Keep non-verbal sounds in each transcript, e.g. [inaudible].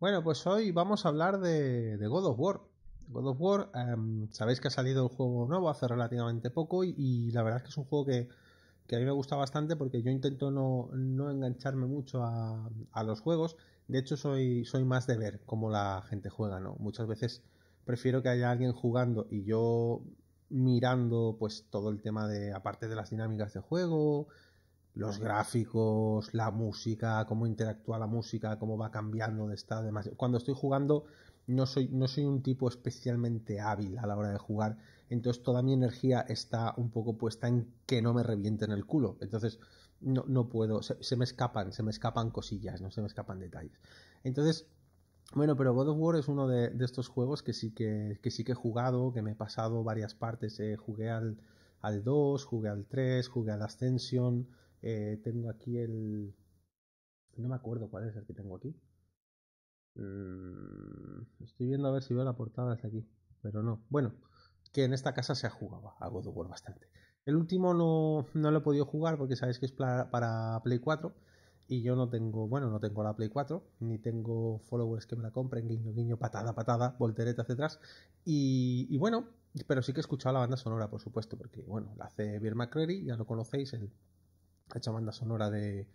Bueno, pues hoy vamos a hablar de, God of War. God of War, em, sabéis que ha salido el juego nuevo hace relativamente poco y, la verdad es que es un juego que, a mí me gusta bastante porque yo intento no, engancharme mucho a, los juegos. De hecho, soy, soy más de ver cómo la gente juega, ¿no? Muchas veces prefiero que haya alguien jugando y yo mirando pues todo el tema de, aparte de las dinámicas de juego, los gráficos, la música, cómo interactúa la música, cómo va cambiando de estado. Cuando estoy jugando no soy, no soy un tipo especialmente hábil a la hora de jugar, entonces toda mi energía está un poco puesta en que no me revienten el culo. Entonces no, no puedo, se, me escapan, se me escapan cosillas, no se me escapan detalles. Entonces, bueno, pero God of War es uno de, estos juegos que sí que, que, sí que he jugado, que me he pasado varias partes. Eh, jugué al, al 2, jugué al 3, jugué al Ascension, eh, tengo aquí el... No me acuerdo cuál es el que tengo aquí. Mm, estoy viendo a ver si veo la portada desde aquí, pero no. Bueno, que en esta casa se ha jugado a God of War bastante. El último no, no lo he podido jugar porque sabéis que es para, Play 4 y yo no tengo, bueno, no tengo la Play 4, ni tengo followers que me la compren, guiño, guiño, patada, patada, voltereta hacia atrás. Y, bueno, pero sí que he escuchado la banda sonora, por supuesto, porque, bueno, la hace Bill McCreary, ya lo conocéis, el ha banda sonora de,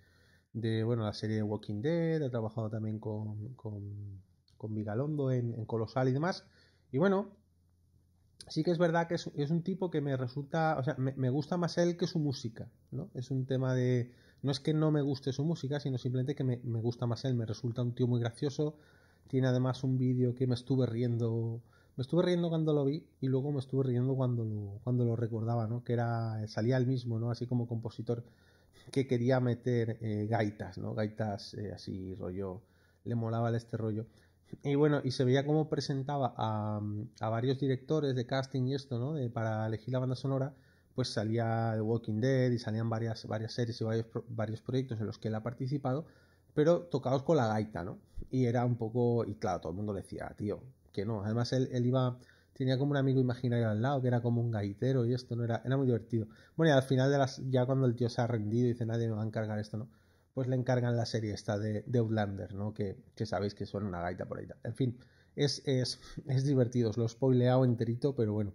de bueno, la serie de Walking Dead, ha trabajado también con, con, Vigalondo en, Colosal y demás. Y bueno, sí que es verdad que es, un tipo que me resulta, o sea, me, me, gusta más él que su música, ¿no? Es un tema de, no es que no me guste su música, sino simplemente que me, me gusta más él, me resulta un tío muy gracioso, tiene además un vídeo que me estuve riendo, me estuve riendo cuando lo vi y luego me estuve riendo cuando lo, cuando lo recordaba, ¿no? Que era, salía el mismo, ¿no? Así como compositor que quería meter eh, gaitas, ¿no? Gaitas eh, así, rollo, le molaba este rollo. Y bueno, y se veía cómo presentaba a, a varios directores de casting y esto, ¿no? De, para elegir la banda sonora, pues salía The Walking Dead y salían varias, varias series y varios, varios proyectos en los que él ha participado, pero tocados con la gaita, ¿no? Y era un poco, y claro, todo el mundo decía, tío, que no. Además, él, él iba tenía como un amigo imaginario al lado que era como un gaitero y esto no era, era muy divertido. Bueno, y al final de las, ya cuando el tío se ha rendido y dice nadie me va a encargar esto, ¿no? Pues le encargan la serie esta de, de Outlander, ¿no? Que, que, sabéis que suena una gaita por ahí. En fin, es, es, es divertido, os lo he spoileado enterito, pero bueno,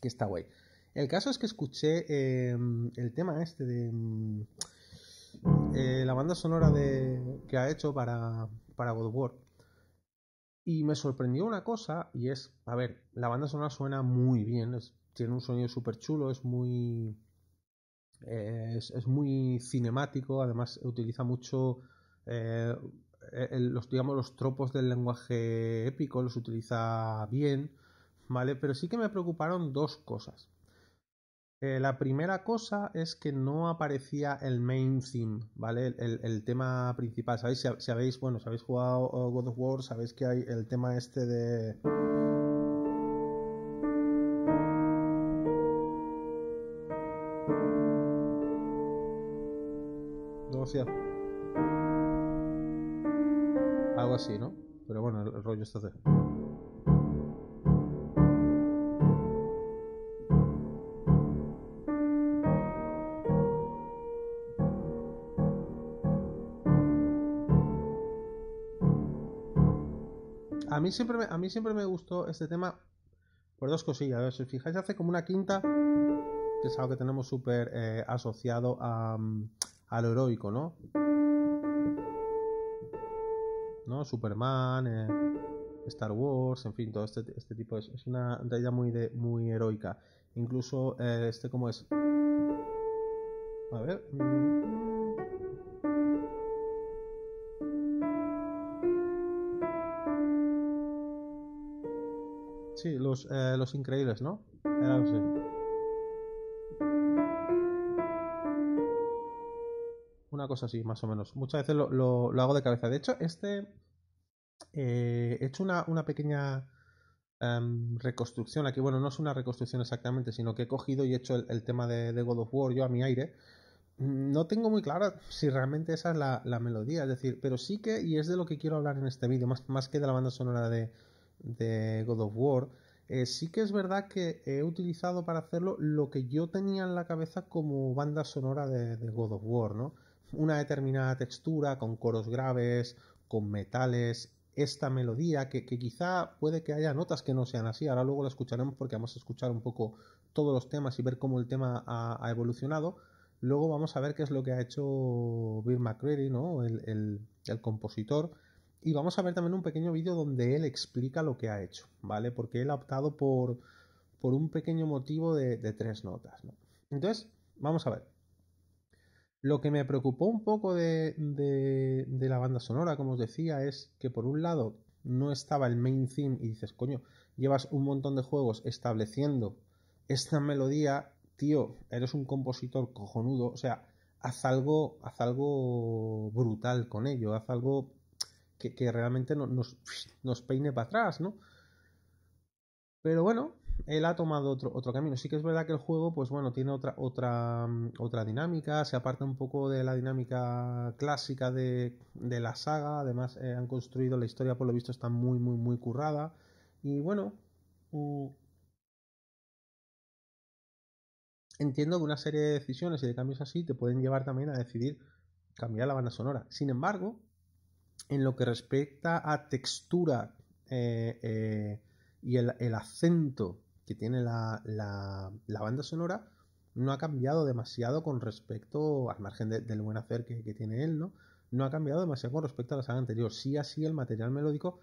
que está guay. El caso es que escuché em, el tema este de em, eh, la banda sonora de, que ha hecho para, para God of War y me sorprendió una cosa, y es, a ver, la banda sonora suena muy bien, tiene un sonido súper chulo, es muy... es, muy cinemático, además utiliza mucho eh, los, digamos, los tropos del lenguaje épico, los utiliza bien, ¿vale? Pero sí que me preocuparon dos cosas. Eh, la primera cosa es que no aparecía el main theme, ¿vale? El, tema principal. ¿Sabéis? Si, habéis, bueno, si habéis jugado God of War, sabéis que hay el tema este de. Algo así, ¿no? Pero bueno, el, rollo está de. Siempre me, a mí siempre me gustó este tema por dos cosillas. Si os fijáis, hace como una quinta, que es algo que tenemos súper eh, asociado a, lo heroico, ¿no? ¿No? Superman, eh, Star Wars, en fin, todo este, este tipo. Es, una idea muy, de, muy heroica. Incluso eh, este, como es? A ver. Los, eh, los increíbles, ¿no? Una cosa así, más o menos. Muchas veces lo, hago de cabeza. De hecho, este. Eh, he hecho una, pequeña em, reconstrucción aquí. Bueno, no es una reconstrucción exactamente, sino que he cogido y he hecho el, tema de, God of War yo a mi aire. No tengo muy claro si realmente esa es la, melodía, es decir, pero sí que, y es de lo que quiero hablar en este vídeo, más, que de la banda sonora de God of War, eh, sí que es verdad que he utilizado para hacerlo lo que yo tenía en la cabeza como banda sonora de, God of War, ¿no? Una determinada textura, con coros graves, con metales, esta melodía, que, quizá puede que haya notas que no sean así, ahora luego lo escucharemos porque vamos a escuchar un poco todos los temas y ver cómo el tema ha, evolucionado. Luego vamos a ver qué es lo que ha hecho Bill McCready, ¿no? el, compositor. Y vamos a ver también un pequeño vídeo donde él explica lo que ha hecho, ¿vale? Porque él ha optado por, por un pequeño motivo de, tres notas, ¿no? Entonces, vamos a ver. Lo que me preocupó un poco de, de, la banda sonora, como os decía, es que por un lado no estaba el main theme y dices, coño, llevas un montón de juegos estableciendo esta melodía, tío, eres un compositor cojonudo, o sea, haz algo, haz algo brutal con ello, haz algo que, realmente nos, nos peine para atrás, ¿no? Pero bueno, él ha tomado otro, otro camino. Sí que es verdad que el juego, pues bueno, tiene otra, otra, otra dinámica, se aparta un poco de la dinámica clásica de, de la saga, además eh, han construido la historia, por lo visto está muy, muy, muy currada. Y bueno, mm, entiendo que una serie de decisiones y de cambios así te pueden llevar también a decidir cambiar la banda sonora. Sin embargo, en lo que respecta a textura eh, eh, y el, acento que tiene la, banda sonora no ha cambiado demasiado con respecto, al margen del buen hacer que, tiene él, ¿no? No ha cambiado demasiado con respecto a la saga anterior. Sí, así el material melódico,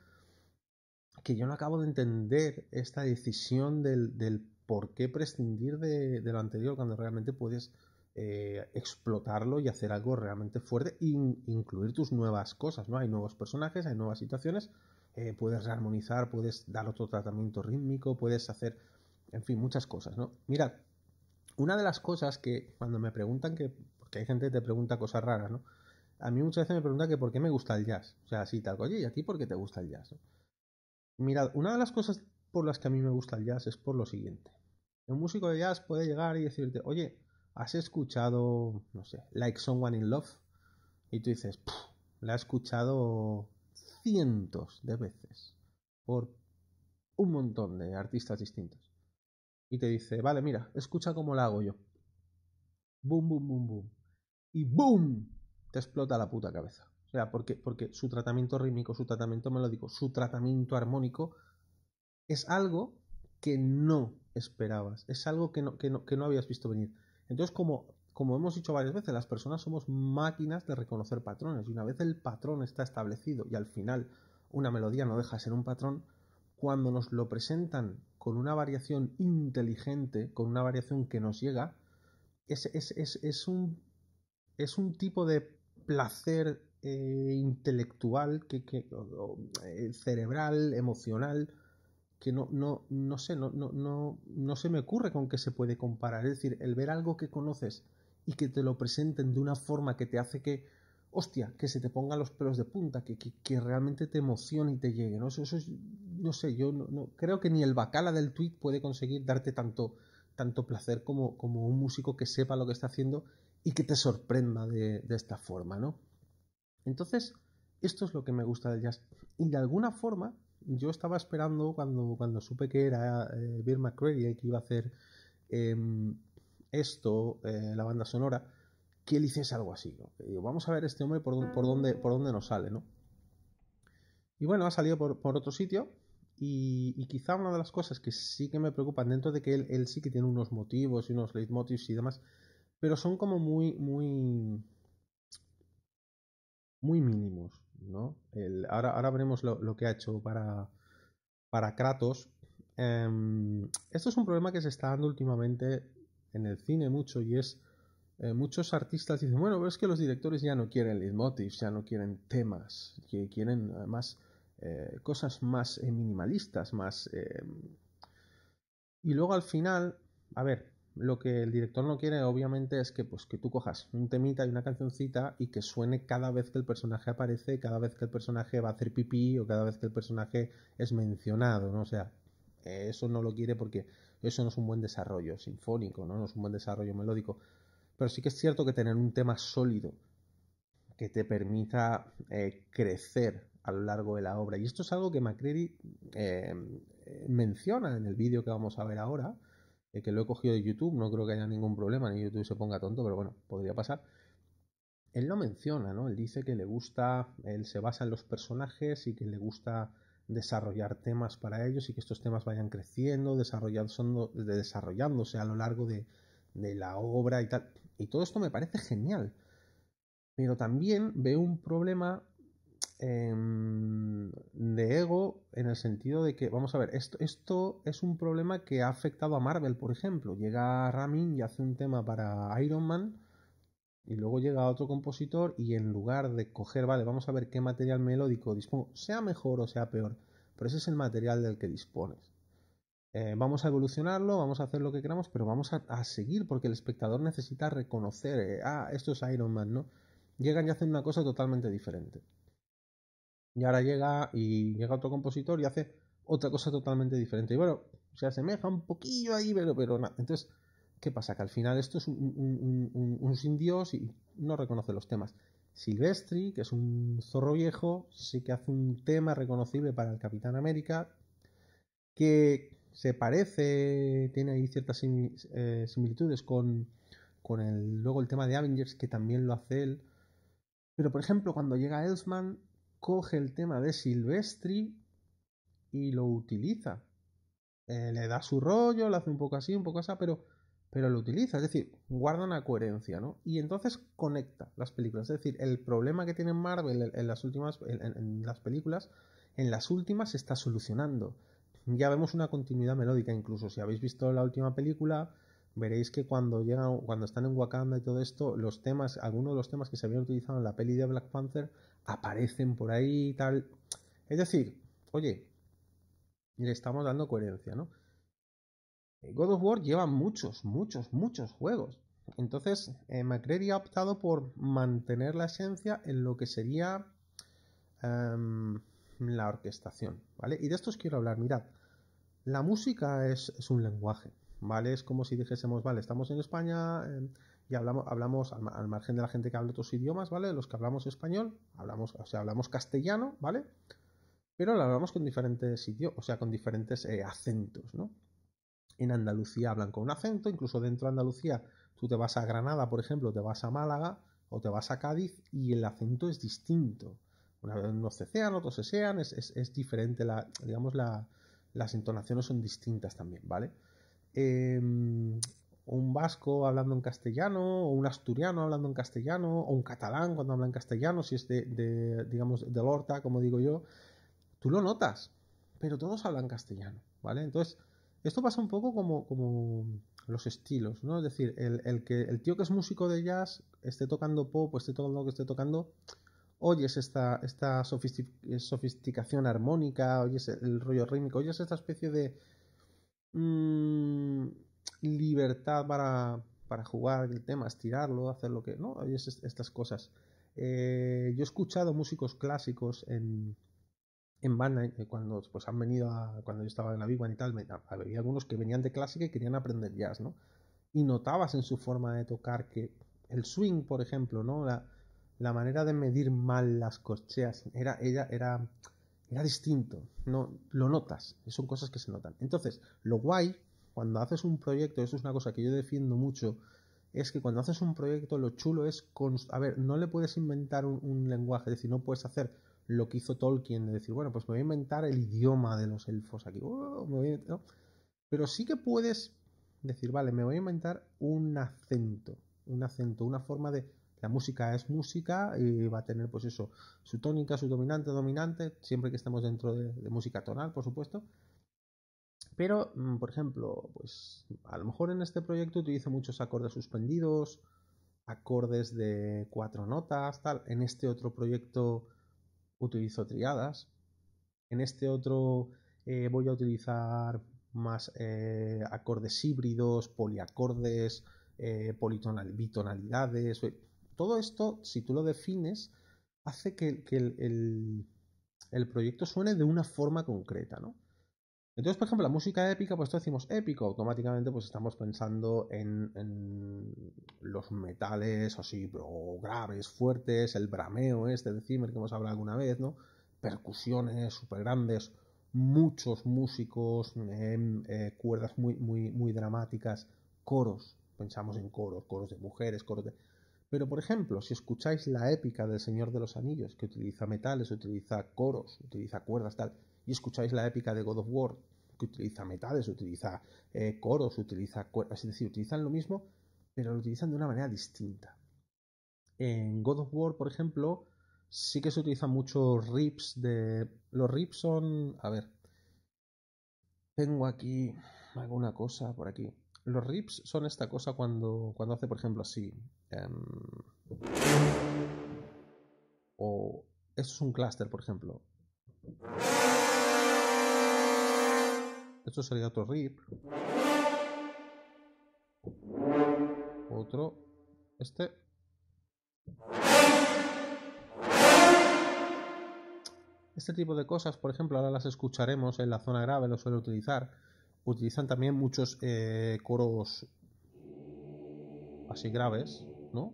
que yo no acabo de entender esta decisión del por qué prescindir de, lo anterior cuando realmente puedes eh, explotarlo y hacer algo realmente fuerte e incluir tus nuevas cosas, ¿no? Hay nuevos personajes, hay nuevas situaciones eh, puedes rearmonizar, puedes dar otro tratamiento rítmico, puedes hacer, en fin, muchas cosas, ¿no? Mirad, una de las cosas que cuando me preguntan que, porque hay gente que te pregunta cosas raras, ¿no? A mí muchas veces me preguntan que por qué me gusta el jazz, o sea, así tal, oye, ¿y a ti por qué te gusta el jazz? Mirad, una de las cosas por las que a mí me gusta el jazz es por lo siguiente. Un músico de jazz puede llegar y decirte, oye, ¿has escuchado, no sé, Like Someone in Love? Y tú dices, la he escuchado cientos de veces por un montón de artistas distintos. Y te dice, vale, mira, escucha cómo la hago yo. Boom, boom, boom, boom. Y boom, te explota la puta cabeza. O sea, porque, porque su tratamiento rítmico, su tratamiento melódico, su tratamiento armónico es algo que no esperabas, es algo que no, que no, que no habías visto venir. Entonces, como como hemos dicho varias veces, las personas somos máquinas de reconocer patrones y una vez el patrón está establecido y al final una melodía no deja de ser un patrón, cuando nos lo presentan con una variación inteligente, con una variación que nos llega, es, es, un, es un tipo de placer eh, intelectual, que eh, cerebral, emocional, que no, no, no sé, no, no, no, no se me ocurre con qué se puede comparar. Es decir, el ver algo que conoces y que te lo presenten de una forma que te hace que, hostia, que se te pongan los pelos de punta, que, que, realmente te emocione y te llegue, ¿no? Eso, es, no sé, yo no, creo que ni el bacala del tweet puede conseguir darte tanto, tanto placer como, como un músico que sepa lo que está haciendo y que te sorprenda de, de esta forma, ¿no? Entonces, esto es lo que me gusta del jazz. Y de alguna forma, yo estaba esperando cuando, cuando supe que era eh, Bill McCreary que iba a hacer em, esto, eh, la banda sonora, que él hiciese algo así. vamos a ver este hombre por, por, dónde, por dónde nos sale, ¿no? Y bueno, ha salido por, otro sitio. Y, quizá una de las cosas que sí que me preocupan, dentro de que él, él sí que tiene unos motivos y unos leitmotivs y demás, pero son como muy, muy, muy mínimos, ¿no? ahora, veremos lo, que ha hecho para, para Kratos. Em, esto es un problema que se está dando últimamente en el cine mucho y es eh, muchos artistas dicen, bueno, pero es que los directores ya no quieren leitmotivs, ya no quieren temas, que quieren además eh, cosas más eh, minimalistas, más... Y luego al final, a ver, lo que el director no quiere obviamente es que pues que tú cojas un temita y una cancioncita y que suene cada vez que el personaje aparece, cada vez que el personaje va a hacer pipí o cada vez que el personaje es mencionado, ¿no? O sea, eso no lo quiere porque eso no es un buen desarrollo sinfónico, ¿no? no es un buen desarrollo melódico. Pero sí que es cierto que tener un tema sólido que te permita eh, crecer a lo largo de la obra. Y esto es algo que Macready eh, menciona en el vídeo que vamos a ver ahora, eh, que lo he cogido de YouTube, no creo que haya ningún problema, ni YouTube se ponga tonto, pero bueno, podría pasar. él lo menciona, ¿no? Él dice que le gusta, él se basa en los personajes y que le gusta desarrollar temas para ellos y que estos temas vayan creciendo, desarrollándose a lo largo de, de la obra y tal. Y todo esto me parece genial. Pero también veo un problema em, de ego en el sentido de que, vamos a ver, esto, esto es un problema que ha afectado a Marvel, por ejemplo. Llega Ramin y hace un tema para Iron Man y luego llega otro compositor y en lugar de coger, vale, vamos a ver qué material melódico dispongo, sea mejor o sea peor, pero ese es el material del que dispones. Eh, vamos a evolucionarlo, vamos a hacer lo que queramos, pero vamos a, seguir porque el espectador necesita reconocer, eh, ah, esto es Iron Man, ¿no? Llegan y hacen una cosa totalmente diferente. Y ahora llega y llega otro compositor y hace otra cosa totalmente diferente. Y bueno, se asemeja un poquillo ahí, pero, pero nada. Entonces, ¿qué pasa? Que al final esto es un, un sin Dios y no reconoce los temas. Silvestri, que es un zorro viejo, sí que hace un tema reconocible para el Capitán América, que se parece, tiene ahí ciertas eh, similitudes con, con el, luego el tema de Avengers, que también lo hace él. Pero, por ejemplo, cuando llega Elsman, coge el tema de Silvestri y lo utiliza. Eh, le da su rollo, lo hace un poco así, un poco así, pero, pero lo utiliza. Es decir, guarda una coherencia, ¿no? Y entonces conecta las películas. Es decir, el problema que tiene Marvel en, las últimas, en las películas, en las últimas se está solucionando ya vemos una continuidad melódica incluso. Si habéis visto la última película, veréis que cuando llegan, cuando están en Wakanda y todo esto, los temas, algunos de los temas que se habían utilizado en la peli de Black Panther aparecen por ahí y tal. Es decir, oye, le estamos dando coherencia, ¿no? God of War lleva muchos, muchos, muchos juegos. Entonces, eh, ha optado por mantener la esencia en lo que sería em, la orquestación, ¿vale? Y de esto os quiero hablar, mirad, la música es, un lenguaje, ¿vale? Es como si dijésemos, vale, estamos en España em, y hablamos, hablamos al, margen de la gente que habla otros idiomas, ¿vale? Los que hablamos español, hablamos, o sea, hablamos castellano, ¿vale? Pero lo hablamos con diferentes idiomas, o sea, con diferentes eh, acentos, ¿no? En Andalucía hablan con un acento, incluso dentro de Andalucía, tú te vas a Granada, por ejemplo, te vas a Málaga o te vas a Cádiz y el acento es distinto. Unos cecean, otros sean, es, es, diferente, la, digamos, la, las entonaciones son distintas también, ¿vale? Em, un vasco hablando en castellano, o un asturiano hablando en castellano, o un catalán cuando habla en castellano, si es de, de digamos, de Lorta, como digo yo, tú lo notas, pero todos hablan castellano, ¿vale? Entonces, esto pasa un poco como, como los estilos, ¿no? Es decir, el, el, que el tío que es músico de jazz esté tocando pop esté tocando lo que esté tocando, oyes esta, esta sofisticación armónica, oyes el rollo rítmico, oyes esta especie de mm, libertad para, para jugar el tema, estirarlo, hacer lo que... ¿no? Oyes estas cosas. Eh, yo he escuchado músicos clásicos en, en banda eh, cuando pues han venido a, cuando yo estaba en la Big One y tal había algunos que venían de clásica y querían aprender jazz no y notabas en su forma de tocar que el swing por ejemplo no la, la manera de medir mal las corcheas era, ella era, era distinto. No, lo notas, son cosas que se notan. Entonces, lo guay, cuando haces un proyecto, eso es una cosa que yo defiendo mucho, es que cuando haces un proyecto, lo chulo es, a ver, no le puedes inventar un, lenguaje, es decir, no puedes hacer lo que hizo Tolkien, de decir, bueno, pues me voy a inventar el idioma de los elfos aquí, oh, pero sí que puedes decir, vale, me voy a inventar un acento, un acento, una forma de la música es música y va a tener, pues eso, su tónica, su dominante, dominante, siempre que estemos dentro de, música tonal, por supuesto. Pero, mm, por ejemplo, pues a lo mejor en este proyecto utilizo muchos acordes suspendidos, acordes de cuatro notas, tal. En este otro proyecto utilizo triadas. En este otro eh, voy a utilizar más eh, acordes híbridos, poliacordes, eh, politonal, bitonalidades todo esto, si tú lo defines, hace que, el, proyecto suene de una forma concreta, ¿no? Entonces, por ejemplo, la música épica, pues decimos épico, automáticamente pues estamos pensando en, los metales así, graves, fuertes, el brameo este de Zimmer que hemos hablado alguna vez, ¿no? Percusiones súper grandes, muchos músicos, em, eh, cuerdas muy, muy, muy dramáticas, coros, pensamos en coros, coros de mujeres, coros de Pero, por ejemplo, si escucháis la épica del Señor de los Anillos, que utiliza metales, utiliza coros, utiliza cuerdas, tal, y escucháis la épica de God of War, que utiliza metales, utiliza eh, coros, utiliza cuerdas, es decir, utilizan lo mismo, pero lo utilizan de una manera distinta. En God of War, por ejemplo, sí que se utilizan muchos rips de... Los rips son... A ver. Tengo aquí alguna cosa por aquí. Los rips son esta cosa cuando, cuando hace, por ejemplo, así. Em, o esto es un cluster, por ejemplo. Esto sería otro rip. Otro. Este. Este tipo de cosas, por ejemplo, ahora las escucharemos en la zona grave, lo suele utilizar. Utilizan también muchos eh, coros así graves, ¿no?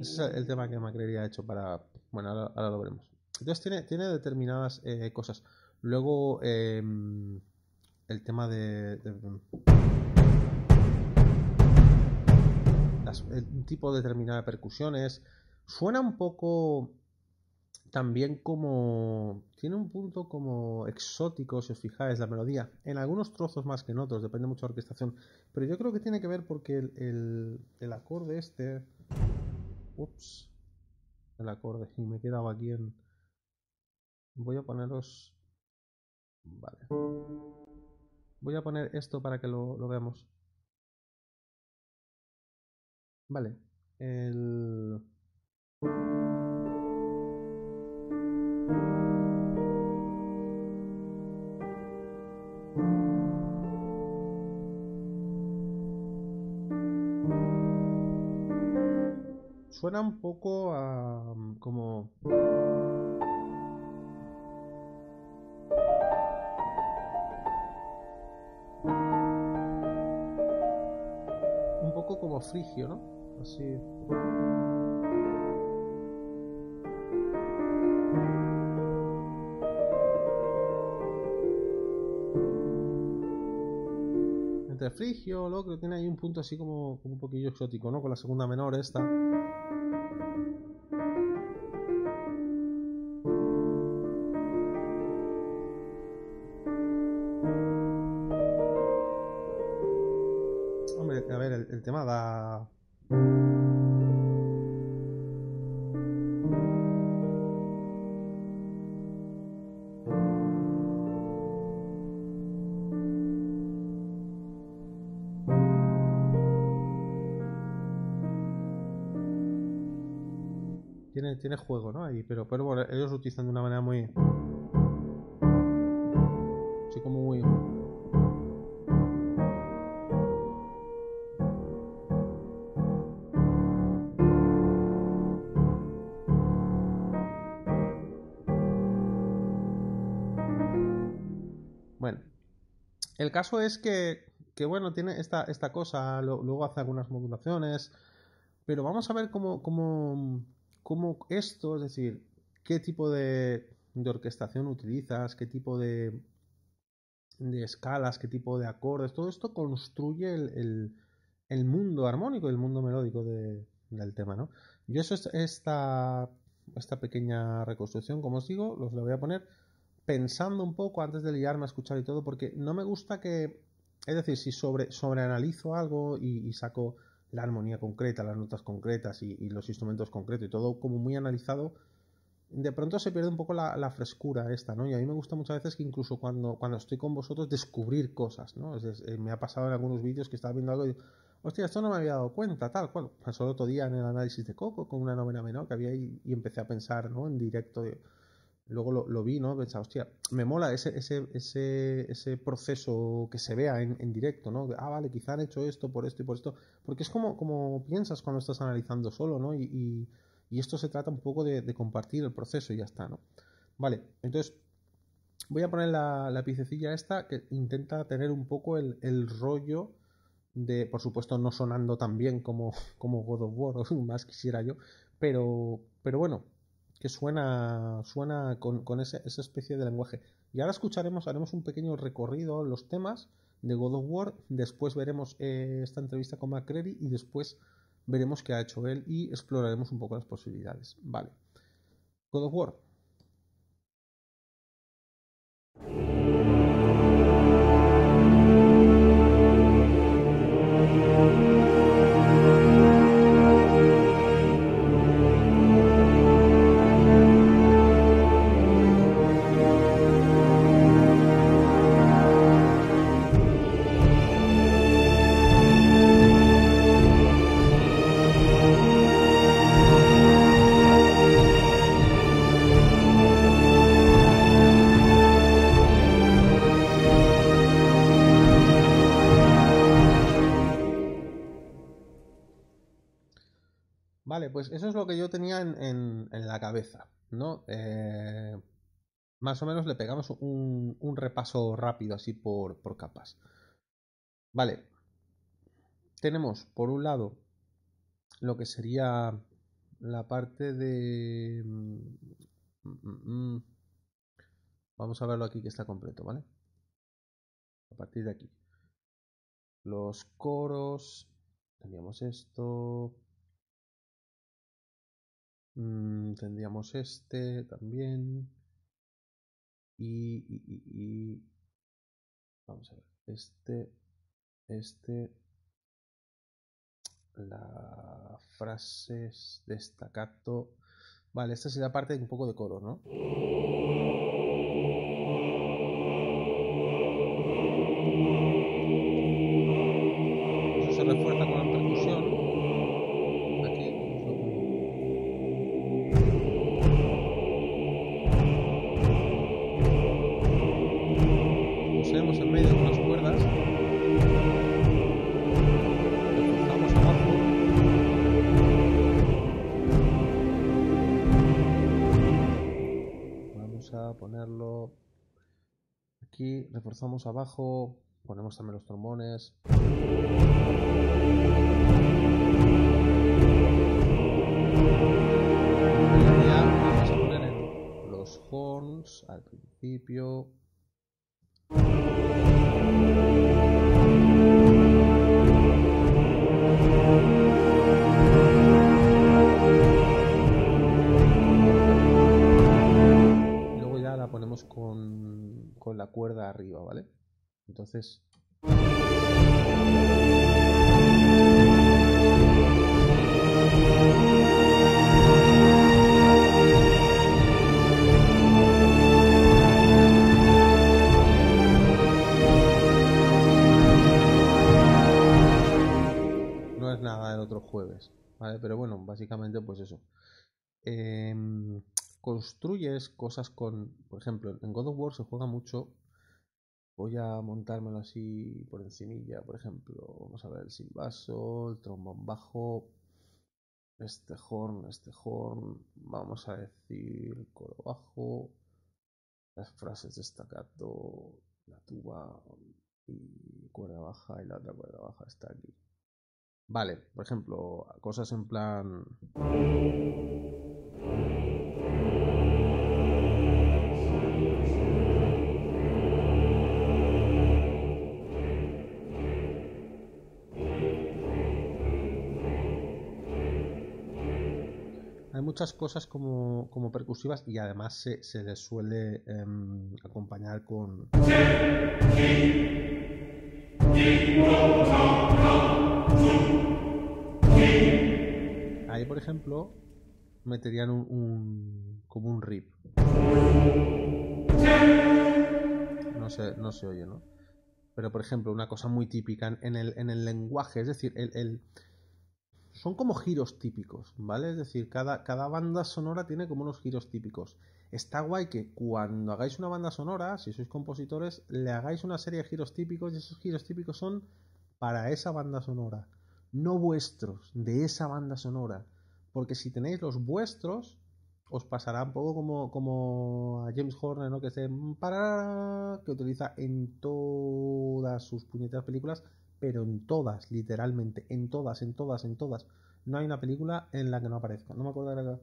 Ese es el tema que Macrería ha hecho para... Bueno, ahora, lo veremos. Entonces tiene, tiene determinadas eh, cosas. Luego, em, el tema de un tipo de percusiones. Suena un poco también como... Tiene un punto como exótico, si os fijáis, la melodía. En algunos trozos más que en otros, depende mucho de la orquestación. Pero yo creo que tiene que ver porque el, el, acorde este... Ups. El acorde. Y me he quedado aquí en... Voy a poneros... Vale. Voy a poner esto para que lo, lo veamos. Vale. El... Suena un poco a como un poco como frigio, ¿no? Así. Frigio, lo tiene ahí un punto así como, como un poquillo exótico, ¿no? Con la segunda menor esta. Tiene, juego, ¿no? Ahí, pero, pero bueno, ellos lo utilizan de una manera muy... Así como muy... El caso es que, que bueno, tiene esta, esta cosa, luego hace algunas modulaciones, pero vamos a ver cómo, cómo, cómo esto, es decir, qué tipo de, de orquestación utilizas, qué tipo de, de escalas, qué tipo de acordes, todo esto construye el, mundo armónico, el mundo melódico de, del tema, ¿no? Yo eso esta, esta pequeña reconstrucción, como os digo, los la voy a poner pensando un poco antes de liarme a escuchar y todo, porque no me gusta que, es decir, si sobre, sobreanalizo algo y, saco la armonía concreta, las notas concretas y, los instrumentos concretos y todo como muy analizado, de pronto se pierde un poco la, frescura esta, ¿no? Y a mí me gusta muchas veces que incluso cuando, cuando estoy con vosotros descubrir cosas, ¿no? Eh, me ha pasado en algunos vídeos que estaba viendo algo y hostia, esto no me había dado cuenta, tal cual. Pasó el otro día en el análisis de Coco con una novena menor que había ahí y empecé a pensar, ¿no? En directo, luego lo, vi, ¿no? Pensaba, hostia, me mola ese, ese, ese, ese proceso que se vea en, en, directo, ¿no? Ah, vale, quizá han hecho esto por esto y por esto. Porque es como, como piensas cuando estás analizando solo, ¿no? Y, y, esto se trata un poco de, de, compartir el proceso y ya está, ¿no? Vale, entonces voy a poner la, la piececilla esta que intenta tener un poco el, el rollo de, por supuesto, no sonando tan bien como, como God of War, [laughs] o más quisiera yo, pero, pero bueno, que suena, suena con, esa especie de lenguaje. Y ahora escucharemos, haremos un pequeño recorrido en los temas de God of War, después veremos eh, esta entrevista con McCreary y después veremos qué ha hecho él y exploraremos un poco las posibilidades. Vale. God of War. ¿No? Eh, más o menos le pegamos un, repaso rápido así por, por capas. Vale. Tenemos, por un lado, lo que sería la parte de... Mm, mm, mm, vamos a verlo aquí que está completo, ¿vale? A partir de aquí. Los coros. Teníamos esto. Mm, tendríamos este también. Y, y, Vamos a ver. Este. Este. La frases destacato. Vale, esta sería parte de un poco de coro, ¿no? Reforzamos abajo, ponemos también los trombones. vamos a poner los horns al principio. La cuerda arriba, ¿vale? Entonces... No es nada del otro jueves, ¿vale? Pero bueno, básicamente pues eso. Eh, construyes cosas con, por ejemplo, en God of War se juega mucho. Voy a montármelo así por encimilla, por ejemplo, vamos a ver el silbaso, el trombón bajo, este horn, este horn, vamos a decir coro bajo, las frases de staccato, la tuba y cuerda baja y la otra cuerda baja está aquí. Vale, por ejemplo, cosas en plan muchas cosas como, como percusivas y además se, se les suele em, acompañar con... Ahí, por ejemplo, meterían un, un como un rip. No se, no se oye, ¿no? Pero, por ejemplo, una cosa muy típica en el, en el lenguaje, es decir, el, el son como giros típicos, ¿vale? Es decir, cada, cada banda sonora tiene como unos giros típicos. Está guay que cuando hagáis una banda sonora, si sois compositores, le hagáis una serie de giros típicos y esos giros típicos son para esa banda sonora, no vuestros, de esa banda sonora. Porque si tenéis los vuestros, os pasará un poco como, como a James Horner, ¿no? Que, se, que utiliza en todas sus puñeteras películas pero en todas, literalmente, en todas, en todas, en todas. No hay una película en la que no aparezca. No me acuerdo de la que...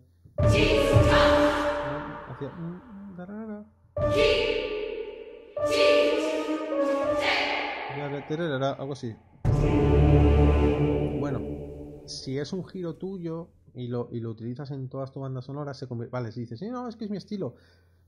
Algo así. Bueno, si es un giro tuyo y lo, y lo utilizas en todas tus bandas sonoras, se convierte. Vale, si dices, sí, no, es que es mi estilo.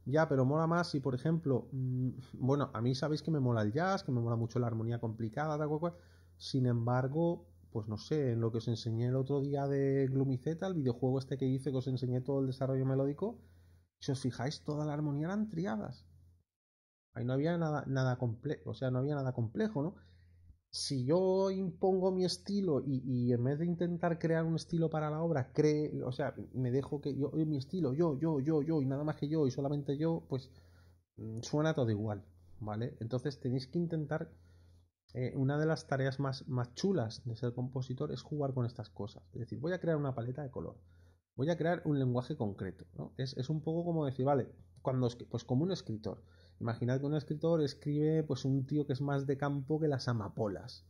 Ya, pero mola más si, por ejemplo, mm, bueno, a mí sabéis que me mola el jazz, que me mola mucho la armonía complicada, tal cual. Sin embargo, pues no sé, en lo que os enseñé el otro día de Gloomy Z, el videojuego este que hice, que os enseñé todo el desarrollo melódico, si os fijáis, toda la armonía eran triadas. Ahí no había nada, nada complejo, o sea, no había nada complejo, ¿no? Si yo impongo mi estilo y, en vez de intentar crear un estilo para la obra, cree, o sea, me dejo que yo, mi estilo, yo, yo, yo, yo, y nada más que yo, y solamente yo, pues mm, suena todo igual, ¿vale? Entonces tenéis que intentar eh, una de las tareas más, más chulas de ser compositor es jugar con estas cosas. Es decir, voy a crear una paleta de color, voy a crear un lenguaje concreto. ¿no? Es, es, un poco como decir, vale, cuando, pues como un escritor. Imaginad que un escritor escribe pues un tío que es más de campo que las amapolas.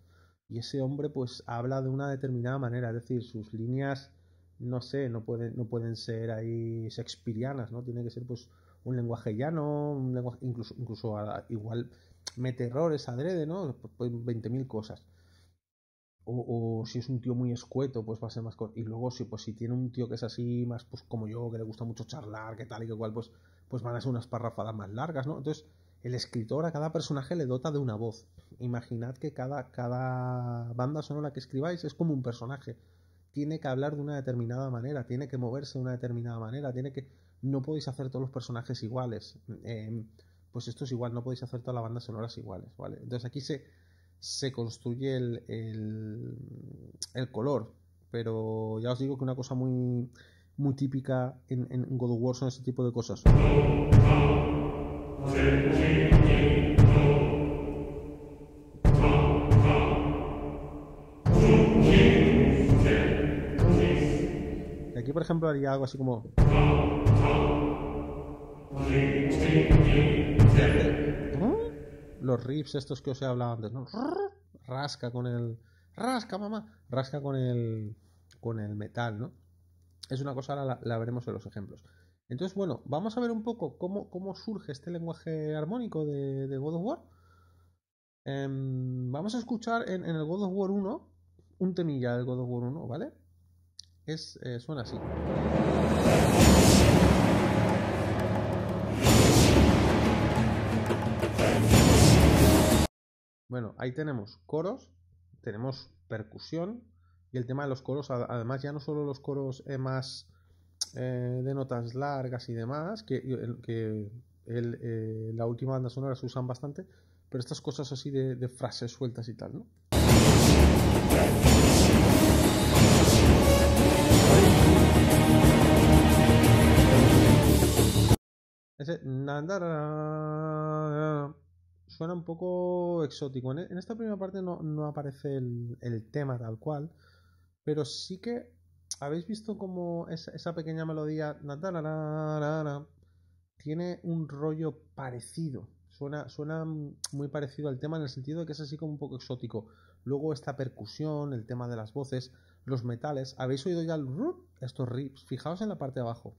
Y ese hombre pues habla de una determinada manera, es decir, sus líneas, no sé, no pueden, no pueden ser ahí shakespearianas, ¿no? Tiene que ser pues un lenguaje llano, un lenguaje, incluso, incluso igual mete errores adrede, ¿no? Pues 20.000 cosas. O, si es un tío muy escueto, pues va a ser más... Y luego si, pues, si tiene un tío que es así, más pues como yo, que le gusta mucho charlar, que tal y que cual, pues, pues van a ser unas parrafadas más largas, ¿no? Entonces, el escritor a cada personaje le dota de una voz. Imaginad que cada, cada banda sonora que escribáis es como un personaje. Tiene que hablar de una determinada manera, tiene que moverse de una determinada manera, tiene que... No podéis hacer todos los personajes iguales. Eh, pues esto es igual, no podéis hacer todas las bandas sonoras iguales, ¿vale? Entonces aquí se, se construye el, el, color, pero ya os digo que una cosa muy, muy típica en, en God of War son ese tipo de cosas. Y aquí, por ejemplo, haría algo así como los riffs estos que os he hablado antes, ¿no? Rasca con el... Rasca, mamá. Rasca con el... con el metal, ¿no? Es una cosa, ahora la, veremos en los ejemplos. Entonces, bueno, vamos a ver un poco cómo, cómo surge este lenguaje armónico de, God of War. Em, vamos a escuchar en, el God of War 1 un temilla del God of War 1, ¿vale? Es, eh, suena así. Bueno, ahí tenemos coros, tenemos percusión y el tema de los coros, además ya no solo los coros eh, más eh, de notas largas y demás, que, que eh, la última banda sonora se usan bastante, pero estas cosas así de, de frases sueltas y tal, ¿no? Ese suena un poco exótico. En, esta primera parte no, aparece el, tema tal cual, pero sí que habéis visto como esa, pequeña melodía tiene un rollo parecido. Suena, suena muy parecido al tema en el sentido de que es así como un poco exótico. Luego esta percusión, el tema de las voces, los metales. ¿Habéis oído ya estos riffs? Fijaos en la parte de abajo.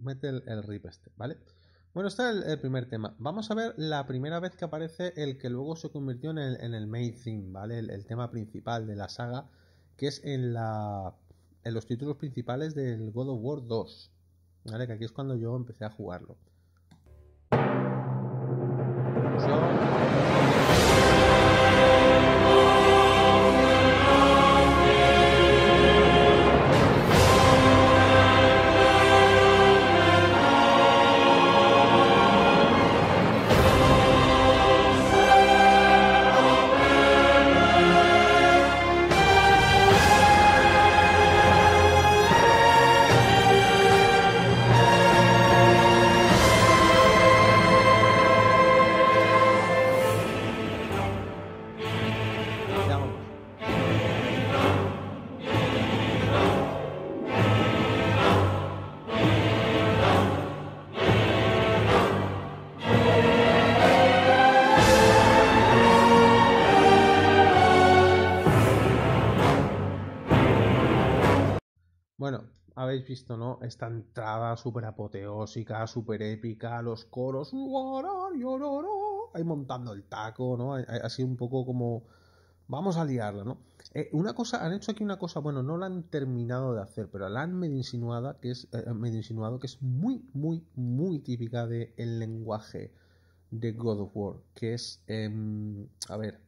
Mete el, rip este, ¿vale? Bueno, este es el, primer tema. Vamos a ver la primera vez que aparece el que luego se convirtió en el, en el main theme, ¿vale? El, tema principal de la saga, que es en, la, en los títulos principales del God of War 2, ¿vale? Que aquí es cuando yo empecé a jugarlo. Visto, ¿no? Esta entrada súper apoteósica, súper épica, los coros, ahí montando el taco, ¿no? Así un poco como, vamos a liarla, ¿no? Eh, una cosa, han hecho aquí una cosa, bueno, no la han terminado de hacer, pero la han medio insinuada, que es, eh, medio insinuado, que es muy, muy, muy típica del lenguaje de God of War, que es, em, a ver,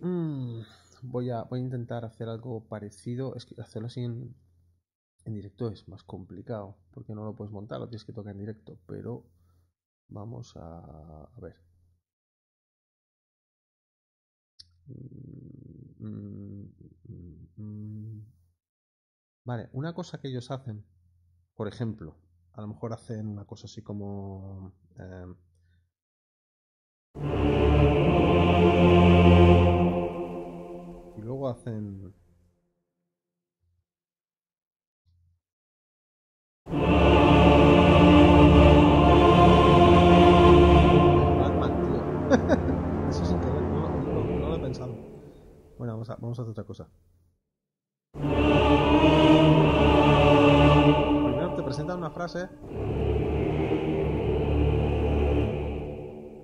mm, voy, a, voy a intentar hacer algo parecido, es que hacerlo así en, en directo es más complicado, porque no lo puedes montar, lo tienes que tocar en directo, pero vamos a, ver. Vale, una cosa que ellos hacen, por ejemplo, a lo mejor hacen una cosa así como... Em, y luego hacen... vamos a, hacer otra cosa. Primero te presentan una frase.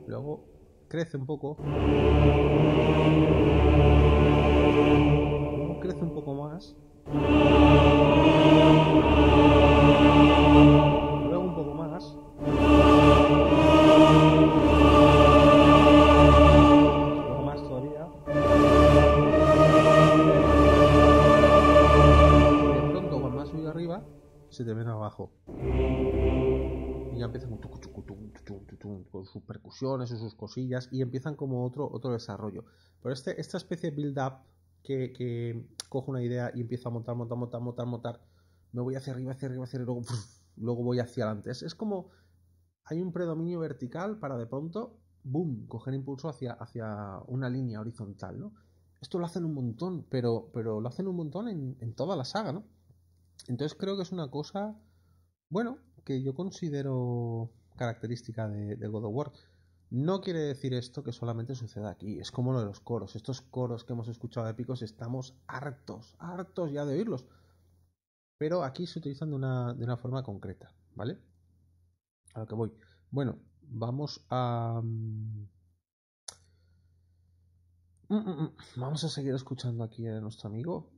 Luego crece un poco. Luego crece un poco más. Cosillas y empiezan como otro, otro desarrollo. Pero este, esta especie de build-up que, que cojo una idea y empiezo a montar, montar, montar, montar, montar, me voy hacia arriba, hacia arriba, hacia arriba, luego, luego voy hacia adelante. Es, como hay un predominio vertical para de pronto, boom, coger impulso hacia, hacia una línea horizontal, ¿no? Esto lo hacen un montón, pero, pero lo hacen un montón en, en toda la saga, ¿no? Entonces creo que es una cosa, bueno, que yo considero característica de, God of War. No quiere decir esto que solamente suceda aquí, es como lo de los coros. Estos coros que hemos escuchado épicos estamos hartos, hartos ya de oírlos. Pero aquí se utilizan de una, de una forma concreta, ¿vale? A lo que voy. Bueno, vamos a... Vamos a seguir escuchando aquí a nuestro amigo.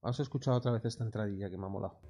Vamos a escuchar otra vez esta entradilla que me ha molado.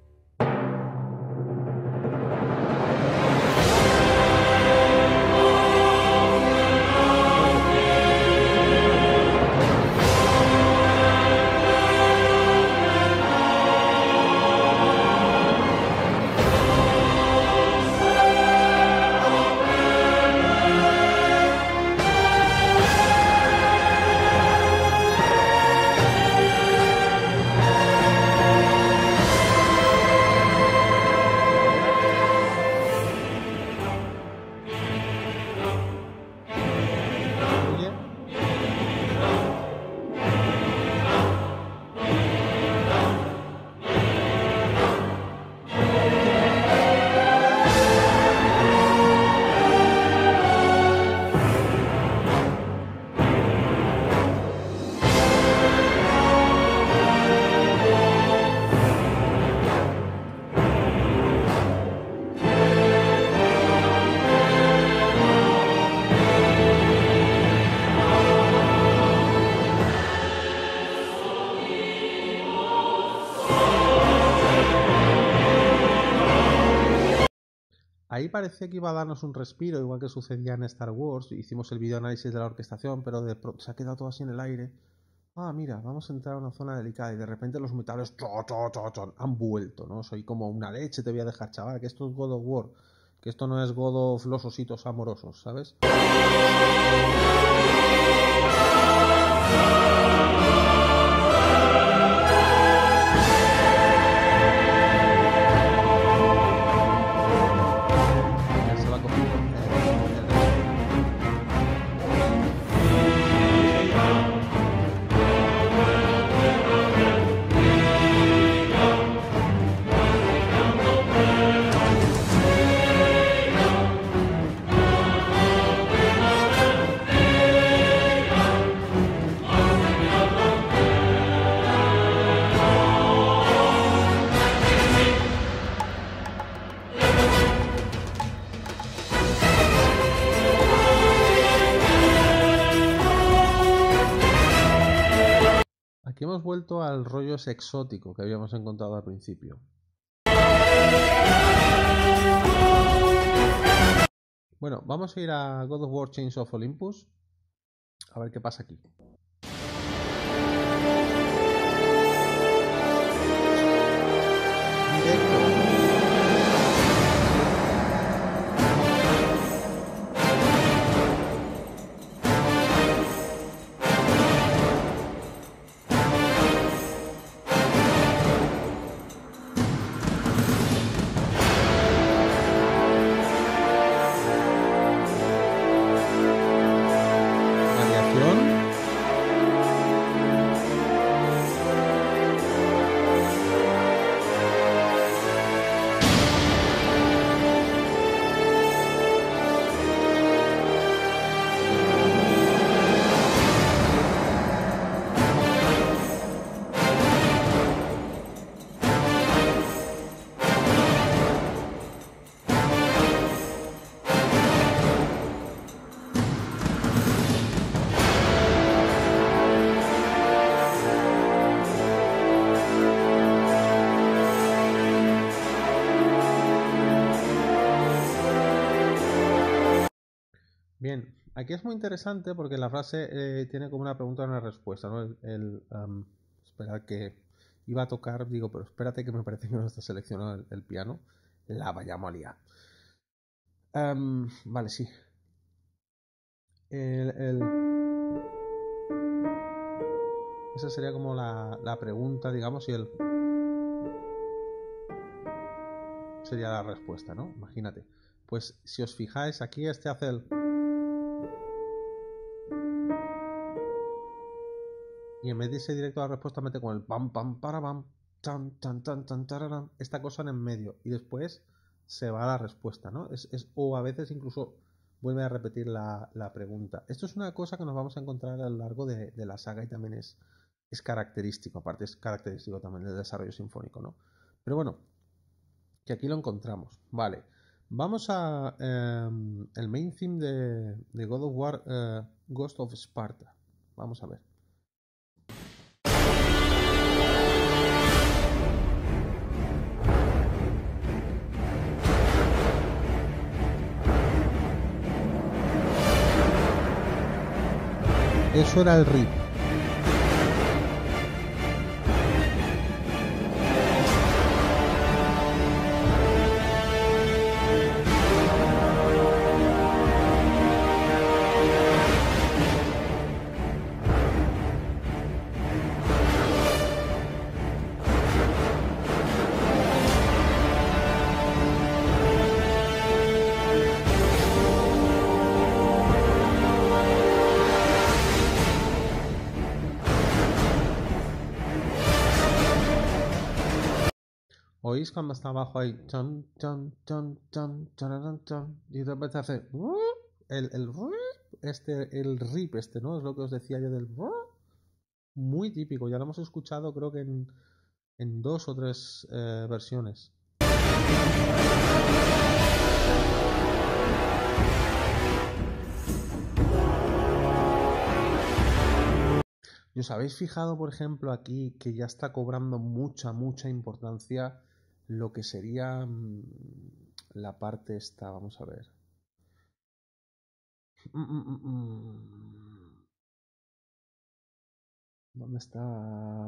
Ahí parecía que iba a darnos un respiro, igual que sucedía en Star Wars. Hicimos el video análisis de la orquestación, pero de pronto se ha quedado todo así en el aire. Ah, mira, vamos a entrar a una zona delicada y de repente los metales han vuelto, ¿no? Soy como una leche, te voy a dejar, chaval, que esto es God of War, que esto no es God of los ositos amorosos, ¿sabes? Hemos vuelto al rollo exótico que habíamos encontrado al principio. Bueno, vamos a ir a God of War Chains of Olympus. A ver qué pasa aquí. Aquí es muy interesante porque la frase eh, tiene como una pregunta y una respuesta, ¿no? El, esperar que iba a tocar, digo, pero espérate que me parece que no está seleccionado el, piano, la vayamos a vale, sí. Esa sería como la, la pregunta, digamos, y el... Sería la respuesta, ¿no? Imagínate. Pues si os fijáis, aquí este hace el... y en vez de ese directo a la respuesta mete con el pam pam para pam tan tan tan tan tararán, esta cosa en medio y después se va a la respuesta, ¿no? Es, o a veces incluso vuelve a repetir la, pregunta. Esto es una cosa que nos vamos a encontrar a lo largo de, la saga y también es, es característico, aparte es característico también del desarrollo sinfónico, ¿no? Pero bueno, que aquí lo encontramos, vale. Vamos a em, el main theme de, God of War eh, Ghost of Sparta. Vamos a ver. Eso era el RIP. ¿Oís cuando está abajo ahí? Chan, chan, chan, chan, chan, chan, y de repente hace el, el este, el rip este, ¿no? Es lo que os decía yo del muy típico. Ya lo hemos escuchado creo que en, en dos o tres eh, versiones. ¿Y os habéis fijado, por ejemplo, aquí que ya está cobrando mucha, mucha importancia lo que sería mm, la parte esta, vamos a ver. Mm, mm, ¿Dónde está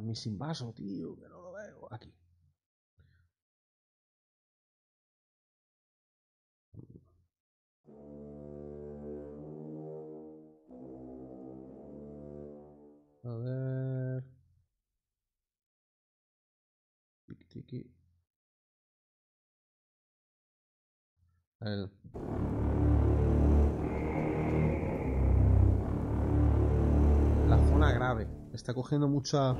mi vaso, tío? Que no lo veo. Aquí. A ver. La zona grave. Está cogiendo mucha...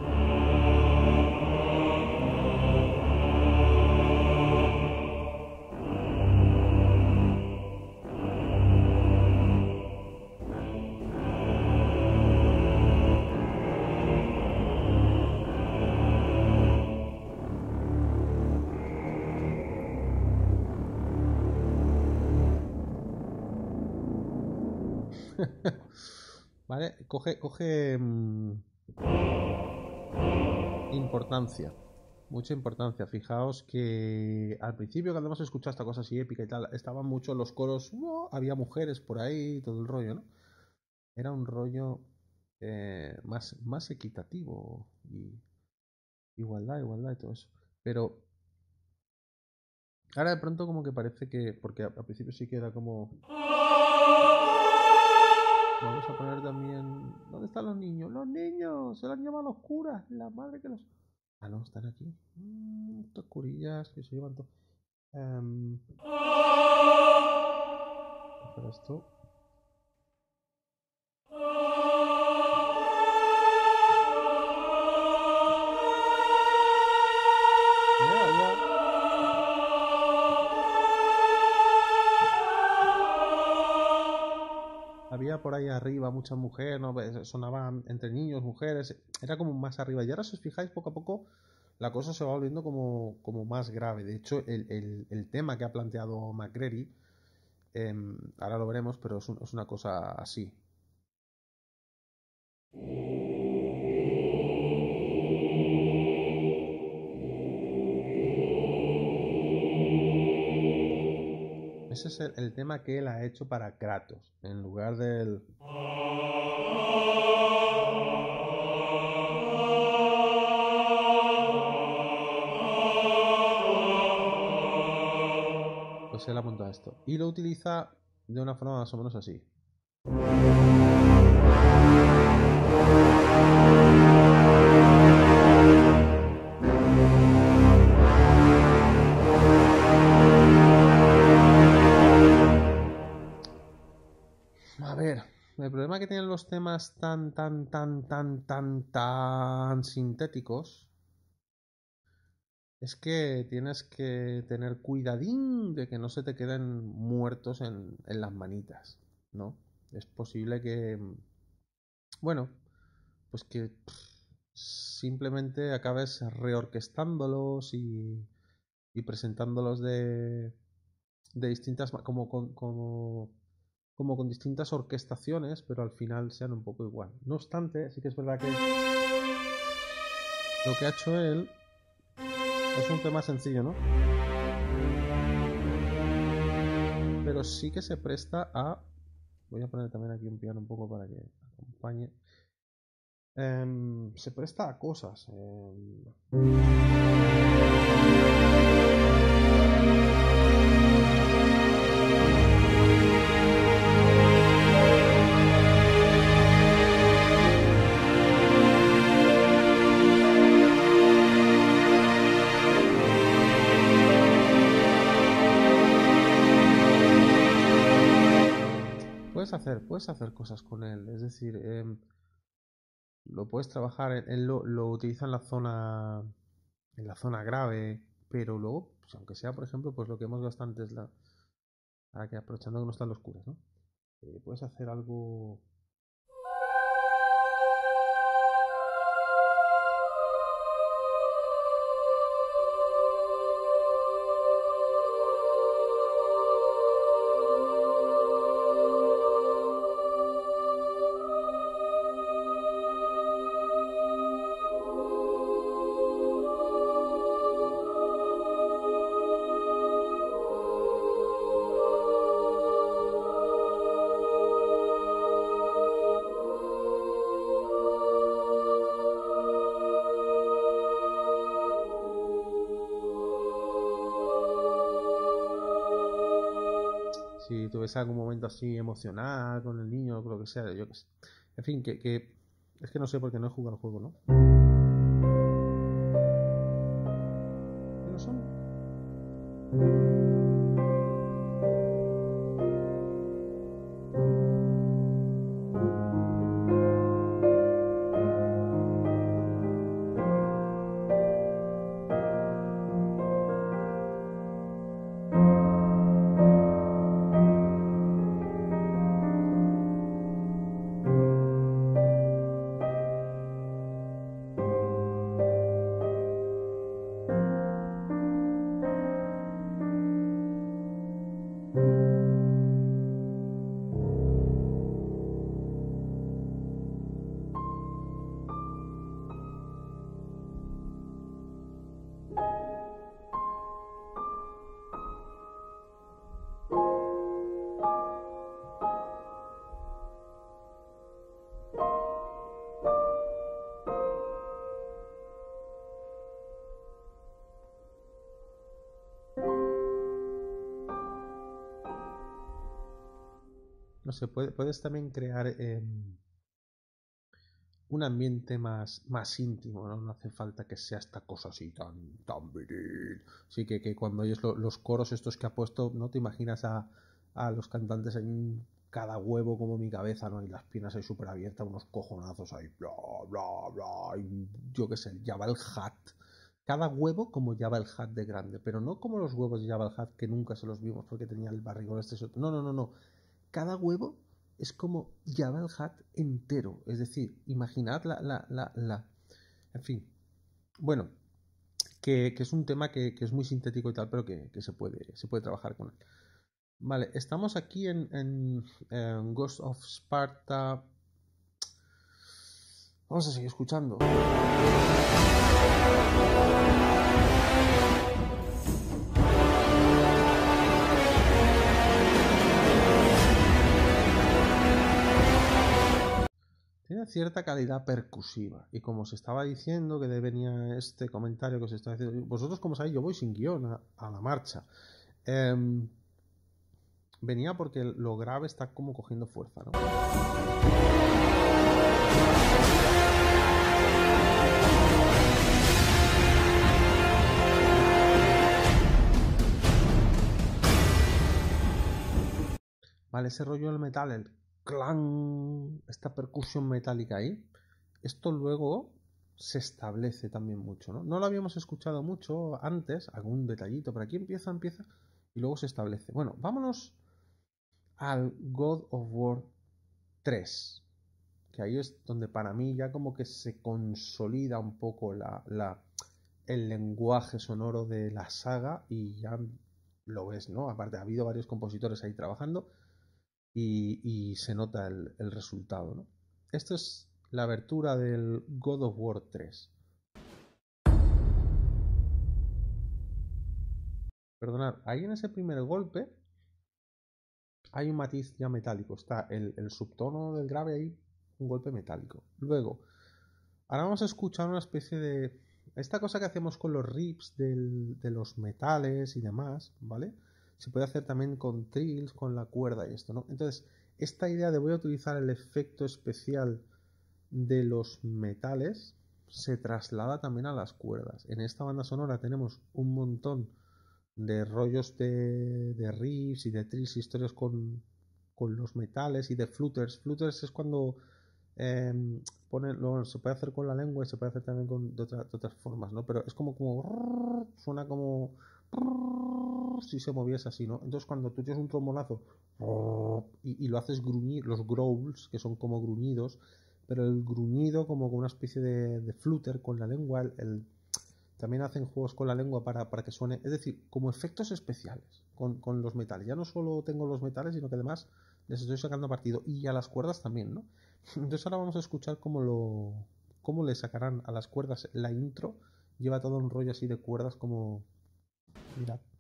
¿Vale? Coge, coge... Mm, Importancia. Mucha importancia. Fijaos que al principio cuando hemos escuchado esta cosa así épica y tal, estaban mucho los coros, había mujeres por ahí, todo el rollo, ¿no? Era un rollo eh, más, más equitativo y igualdad, igualdad y todo eso. Pero ahora de pronto como que parece que, porque al principio sí que era como... Vamos a poner también... ¿Dónde están los niños? Los niños, se los han llevado los curas, la madre que los... Ah, no, están aquí. Mm, estas curillas que se llevan todo. Um... esto. Por ahí arriba muchas mujeres, ¿no? sonaban entre niños, mujeres, era como más arriba. Y ahora si os fijáis, poco a poco la cosa se va volviendo como, como más grave. De hecho, el, el, tema que ha planteado McCreary, em, ahora lo veremos, pero es, es una cosa así. Ese es el, tema que él ha hecho para Kratos, en lugar del... Pues él apunta esto. Y lo utiliza de una forma más o menos así. Los temas tan, tan, tan, tan, tan, tan sintéticos es que tienes que tener cuidadín de que no se te queden muertos en, las manitas, ¿no? Es posible que, bueno, pues que simplemente acabes reorquestándolos y, y presentándolos de, de distintas como, como como con distintas orquestaciones, pero al final sean un poco igual. No obstante, sí que es verdad que lo que ha hecho él es un tema sencillo, ¿no? Pero sí que se presta a... Voy a poner también aquí un piano un poco para que acompañe. Em, se presta a cosas. Em. Hacer cosas con él. Es decir, em, lo puedes trabajar, él lo, lo, utiliza en la zona en la zona grave, pero luego, pues, aunque sea, por ejemplo, pues lo que hemos visto antes, la, para que aprovechando que no están los curas, ¿no? Eh, puedes hacer algo tuviese algún momento así emocional con el niño o lo que sea, yo que sé. En fin, que, que es que no sé por qué no he jugado el juego, ¿no? No sé, puedes también crear em, un ambiente más, más íntimo, ¿no? No hace falta que sea esta cosa así tan, tan viril. Sí, que, que cuando oyes los coros estos que ha puesto, no te imaginas a, a los cantantes en cada huevo como mi cabeza, ¿no? Y las piernas ahí súper abiertas, unos cojonazos ahí, bla, bla, bla, y yo qué sé, el Jabal Hat. Cada huevo como Jabal Hat de grande, pero no como los huevos de Jabal Hat que nunca se los vimos porque tenía el barrigón este. No, no, no, no. Cada huevo es como Jabal Hat entero. Es decir, imaginad la, la, la, la. En fin. Bueno, que, que es un tema que, que, es muy sintético y tal, pero que, que se, puede, se puede trabajar con él. Vale, estamos aquí en, en, Ghost of Sparta. Vamos a seguir escuchando. Cierta calidad percusiva. Y como se estaba diciendo que venía este comentario que os está diciendo, vosotros como sabéis, yo voy sin guion a, la marcha. Eh, venía porque lo grave está como cogiendo fuerza, ¿no? Vale, ese rollo del metal, el esta percusión metálica ahí, esto luego se establece también mucho, ¿no? No lo habíamos escuchado mucho antes, algún detallito, pero aquí empieza, empieza y luego se establece. Bueno, vámonos al God of War 3. Que ahí es donde para mí ya como que se consolida un poco la, el lenguaje sonoro de la saga y ya lo ves, ¿no? Aparte, ha habido varios compositores ahí trabajando y, se nota el, resultado, ¿no? Esto es la abertura del God of War 3. Perdonad, ahí en ese primer golpe hay un matiz ya metálico. Está el, subtono del grave ahí, un golpe metálico. Luego, ahora vamos a escuchar una especie de. Esta cosa que hacemos con los rips de los metales y demás, ¿vale? Se puede hacer también con trills, con la cuerda y esto, ¿no? Entonces, esta idea de voy a utilizar el efecto especial de los metales se traslada también a las cuerdas. En esta banda sonora tenemos un montón de rollos de, de riffs y de trills, historias con, con los metales y de flutters. Flutters es cuando eh, se puede hacer con la lengua y se puede hacer también con, de, otras formas, ¿no? Pero es como, como suena como si se moviese así, ¿no? Entonces cuando tú tienes un trombonazo y, lo haces gruñir, los growls, que son como gruñidos, pero el gruñido como con una especie de, de flutter con la lengua, el también hacen juegos con la lengua para, para que suene, es decir, como efectos especiales con, con, los metales. Ya no solo tengo los metales, sino que además les estoy sacando partido. Y a las cuerdas también, ¿no? [laughs] Entonces ahora vamos a escuchar cómo lo cómo le sacarán a las cuerdas la intro. Lleva todo un rollo así de cuerdas como... Mirad. Vale,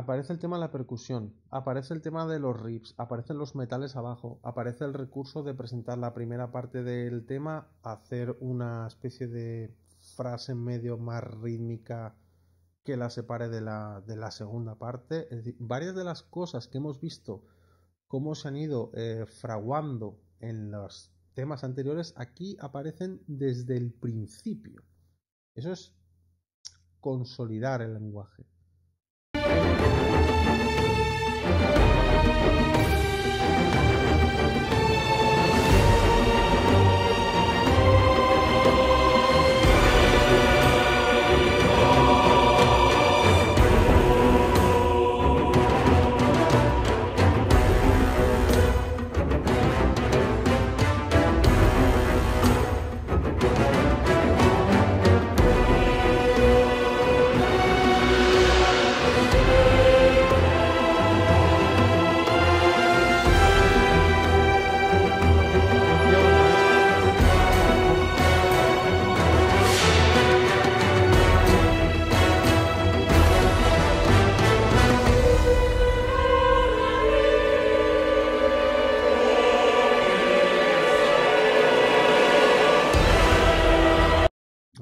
aparece el tema de la percusión, aparece el tema de los riffs, aparecen los metales abajo, aparece el recurso de presentar la primera parte del tema, hacer una especie de frase medio más rítmica que la separe de la, de la segunda parte. Es decir, varias de las cosas que hemos visto cómo se han ido eh, fraguando en los temas anteriores, aquí aparecen desde el principio. Eso es consolidar el lenguaje.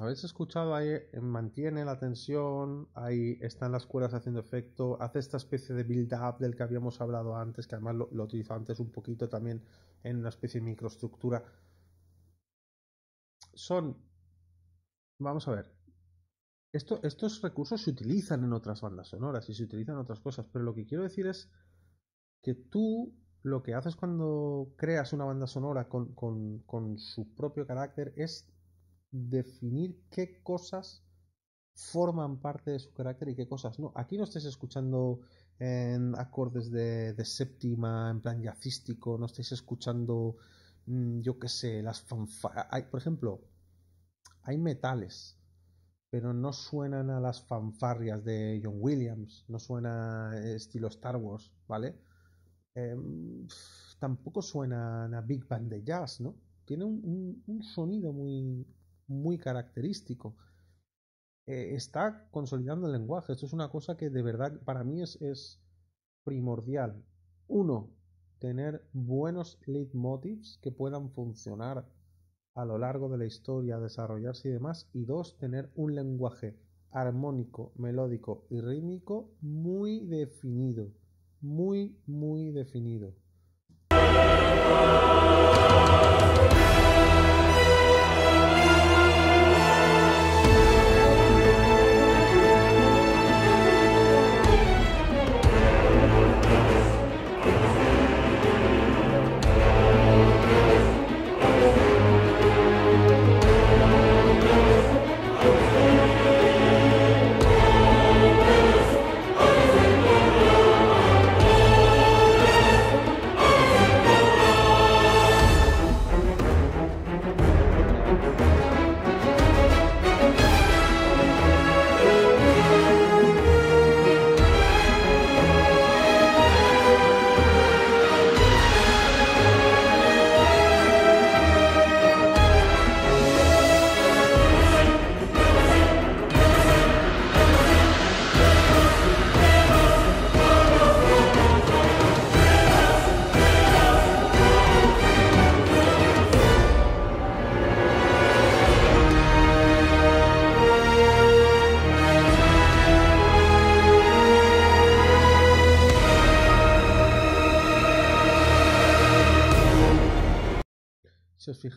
Habéis escuchado ahí, eh, mantiene la tensión, ahí están las cuerdas haciendo efecto, hace esta especie de build-up del que habíamos hablado antes, que además lo, lo utilizó antes un poquito también en una especie de microestructura. Son, vamos a ver, esto, estos recursos se utilizan en otras bandas sonoras y se utilizan en otras cosas, pero lo que quiero decir es que tú lo que haces cuando creas una banda sonora con, con, con su propio carácter es definir qué cosas forman parte de su carácter y qué cosas no. Aquí no estés escuchando en acordes de, séptima, en plan jazzístico, no estáis escuchando, mm, yo qué sé, las fanfarrias. Por ejemplo, hay metales, pero no suenan a las fanfarrias de John Williams, no suena estilo Star Wars, ¿vale? Eh, tampoco suenan a Big Band de jazz, ¿no? Tiene un sonido muy, muy característico. Eh, está consolidando el lenguaje. Esto es una cosa que de verdad para mí es, es primordial. Uno, tener buenos leitmotivs que puedan funcionar a lo largo de la historia, desarrollarse y demás. Y dos, tener un lenguaje armónico, melódico y rítmico muy definido. Muy, muy definido.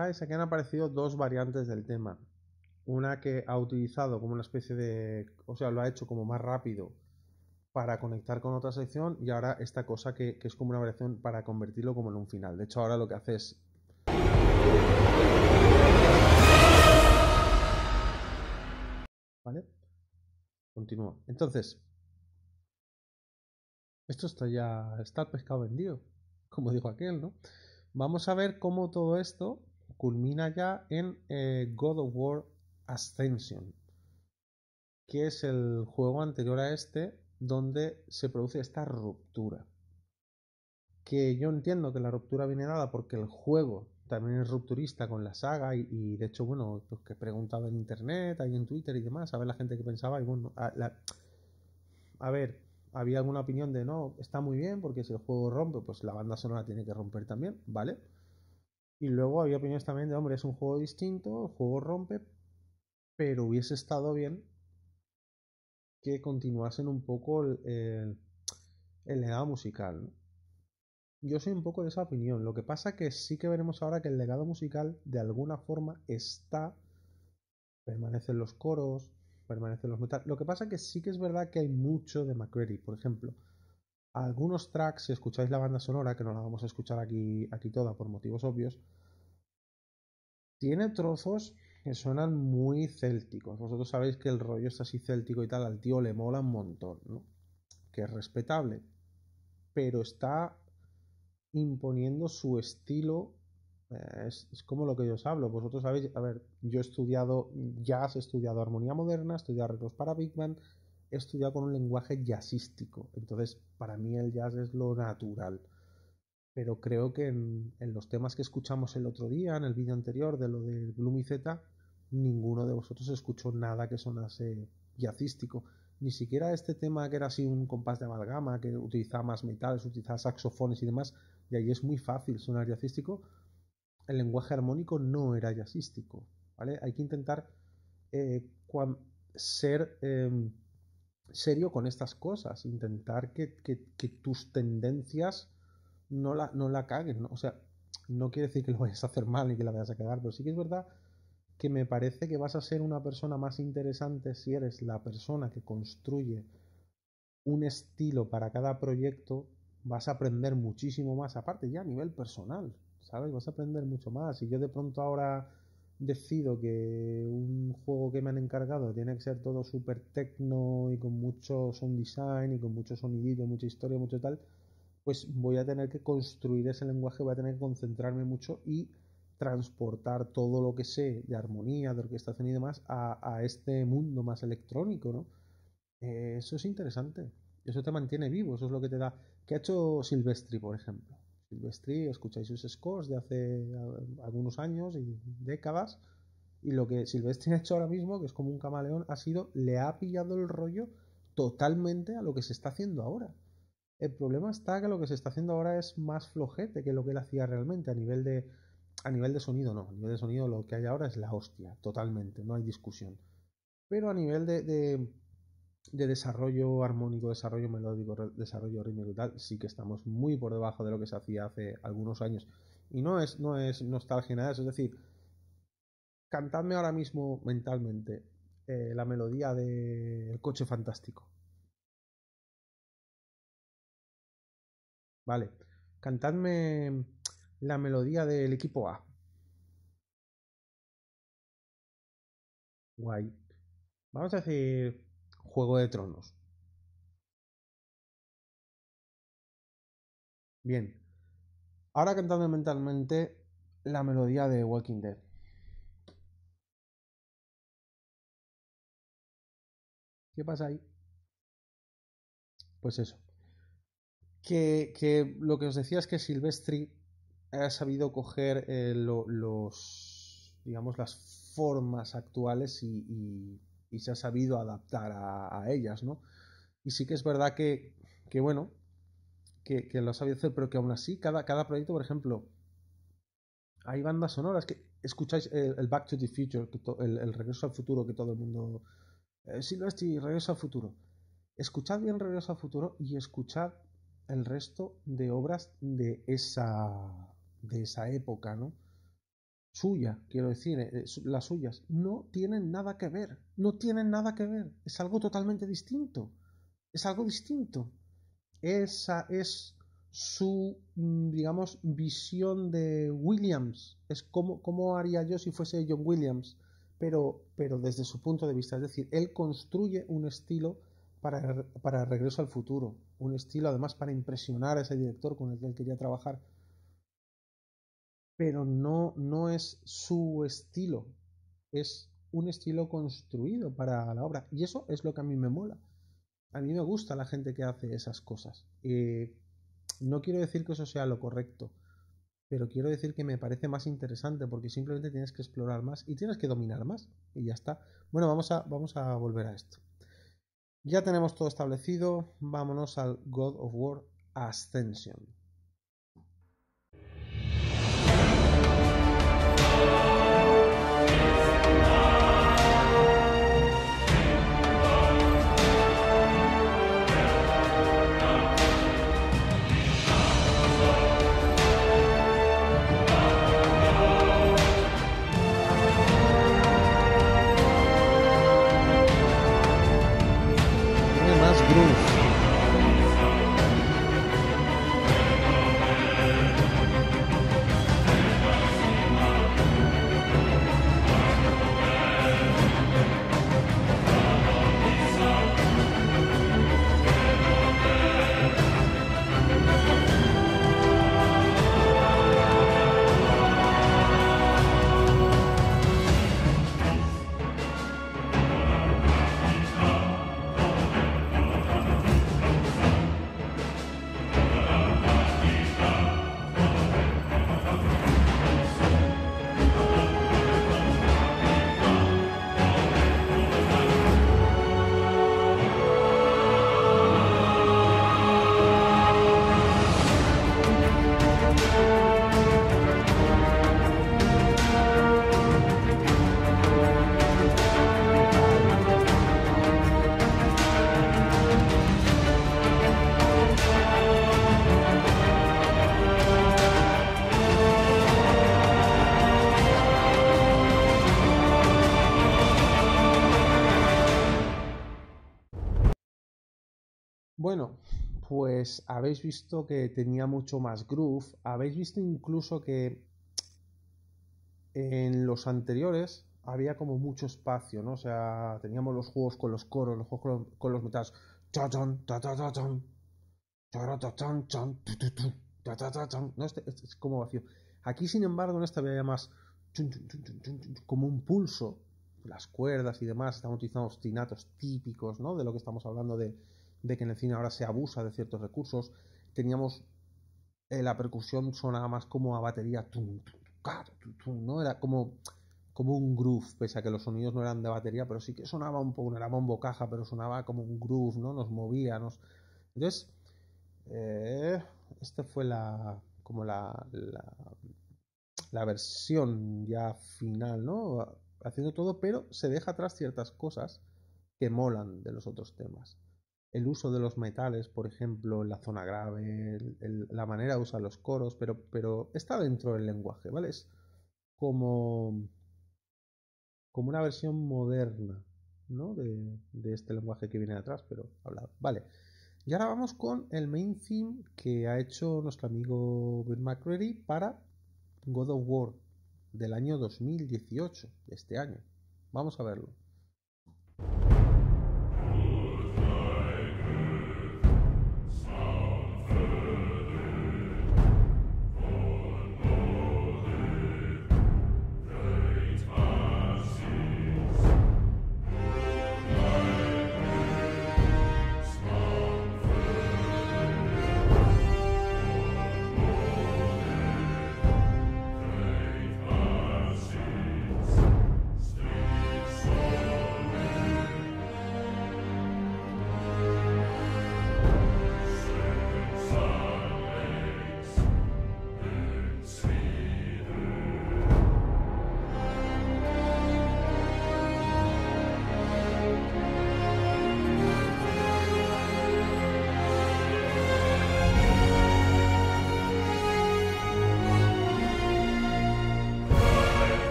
Fijáis, aquí han aparecido dos variantes del tema. Una que ha utilizado como una especie de. O sea, lo ha hecho como más rápido para conectar con otra sección y ahora esta cosa que, que es como una variación para convertirlo como en un final. De hecho, ahora lo que hace es. ¿Vale? Continúo. Entonces, esto está ya. Está pescado vendido, como dijo aquel, ¿no? Vamos a ver cómo todo esto culmina ya en eh, God of War Ascension, que es el juego anterior a este donde se produce esta ruptura. Que yo entiendo que la ruptura viene dada porque el juego también es rupturista con la saga y, de hecho, bueno, pues que he preguntado en internet, ahí en Twitter y demás, a ver la gente que pensaba y bueno, a ver, había alguna opinión de no, está muy bien porque si el juego rompe, pues la banda sonora tiene que romper también, ¿vale? Y luego había opiniones también de, hombre, es un juego distinto, el juego rompe, pero hubiese estado bien que continuasen un poco el, el, legado musical. ¿no? Yo soy un poco de esa opinión. Lo que pasa que sí que veremos ahora que el legado musical de alguna forma está. Permanecen los coros, permanecen los metales. Lo que pasa que sí que es verdad que hay mucho de McCready. Por ejemplo, algunos tracks, si escucháis la banda sonora, que no la vamos a escuchar aquí, aquí toda por motivos obvios, tiene trozos que suenan muy célticos. Vosotros sabéis que el rollo es así céltico y tal, al tío le mola un montón, ¿no? Que es respetable. Pero está imponiendo su estilo. Eh, es, como lo que yo os hablo. Vosotros sabéis, a ver, yo he estudiado jazz, he estudiado armonía moderna, he estudiado arreglos para Big Band, he estudiado con un lenguaje jazzístico. Entonces, para mí el jazz es lo natural. Pero creo que en, los temas que escuchamos el otro día, en el vídeo anterior de lo de Gloomy Z, ninguno de vosotros escuchó nada que sonase jazzístico ni siquiera este tema que era así un compás de amalgama, que utilizaba más metales, utilizaba saxofones y demás, y ahí es muy fácil sonar jazzístico, el lenguaje armónico no era jazzístico, ¿vale? Hay que intentar eh, ser em, serio con estas cosas, intentar que, tus tendencias no la, no la caguen, o sea, no quiere decir que lo vayas a hacer mal ni que la vayas a cagar, pero sí que es verdad que me parece que vas a ser una persona más interesante si eres la persona que construye un estilo para cada proyecto, vas a aprender muchísimo más, aparte ya a nivel personal, ¿sabes? Vas a aprender mucho más. Y yo de pronto ahora decido que un juego que me han encargado tiene que ser todo súper tecno y con mucho sound design y con mucho sonidito, mucha historia, mucho tal, pues voy a tener que construir ese lenguaje, voy a tener que concentrarme mucho y transportar todo lo que sé de armonía, de orquestación y demás a, este mundo más electrónico, ¿no? Eh, eso es interesante. Eso te mantiene vivo, eso es lo que te da. ¿Qué ha hecho Silvestri, por ejemplo? Silvestri, escucháis sus scores de hace algunos años y décadas, y lo que Silvestri [laughs] ha hecho ahora mismo, que es como un camaleón, ha sido, le ha pillado el rollo totalmente a lo que se está haciendo ahora. El problema está que lo que se está haciendo ahora es más flojete que lo que él hacía realmente a nivel de a nivel de sonido no, a nivel de sonido lo que hay ahora es la hostia, totalmente, no hay discusión. Pero a nivel de, de, desarrollo armónico, desarrollo melódico, desarrollo rítmico y tal, sí que estamos muy por debajo de lo que se hacía hace algunos años. Y no es, no es nostalgia nada, es decir, cantadme ahora mismo mentalmente eh, la melodía del coche fantástico. Vale, cantadme la melodía del equipo A. Guay. Vamos a decir Juego de Tronos. Bien. Ahora cantando mentalmente la melodía de Walking Dead. ¿Qué pasa ahí? Pues eso. Que, que lo que os decía es que Silvestri ha sabido coger eh, los, digamos, las formas actuales y, se ha sabido adaptar a, ellas, ¿no? Y sí que es verdad que, que bueno, que, lo ha sabido hacer, pero que aún así, cada, cada proyecto, por ejemplo, hay bandas sonoras que escucháis el, Back to the Future, el, regreso al futuro que todo el mundo... Eh, estoy regreso al futuro. Escuchad bien regreso al futuro y escuchad el resto de obras de esa de esa época, ¿no? Suya, quiero decir, eh, las suyas, no tienen nada que ver, no tienen nada que ver, es algo totalmente distinto, es algo distinto. Esa es su, mm, digamos, visión de Williams, es como, como haría yo si fuese John Williams, pero, pero desde su punto de vista, es decir, él construye un estilo para, para Regreso al Futuro, un estilo además para impresionar a ese director con el que él quería trabajar pero no, no es su estilo, es un estilo construido para la obra. Y eso es lo que a mí me mola. A mí me gusta la gente que hace esas cosas. Eh, no quiero decir que eso sea lo correcto, pero quiero decir que me parece más interesante porque simplemente tienes que explorar más y tienes que dominar más. Y ya está. Bueno, vamos a, vamos a volver a esto. Ya tenemos todo establecido. Vámonos al God of War Ascension. thank you Bueno, pues habéis visto que tenía mucho más groove. Habéis visto incluso que en los anteriores había como mucho espacio, ¿no? O sea, teníamos los juegos con los coros, los juegos con los metales. No, este, este, es como vacío. Aquí, sin embargo, en esta había más como un pulso. Las cuerdas y demás. Estamos utilizando ostinatos típicos, ¿no? De lo que estamos hablando de, de que en el cine ahora se abusa de ciertos recursos. Teníamos la percusión sonaba más como a batería. ¿no? Era como como un groove, pese a que los sonidos no eran de batería, pero sí que sonaba un poco, no era bombo caja, pero sonaba como un groove, ¿no? Nos movía, nos... Entonces, eh, esta fue la, como la, la, versión ya final, ¿no? Haciendo todo, pero se deja atrás ciertas cosas que molan de los otros temas. El uso de los metales, por ejemplo, en la zona grave, la manera de usar los coros, pero, pero está dentro del lenguaje, ¿vale? Es como como una versión moderna ¿no? de, este lenguaje que viene atrás, pero hablado. Vale. Y ahora vamos con el main theme que ha hecho nuestro amigo Bill McCready para God of War del año 2018, de este año. Vamos a verlo.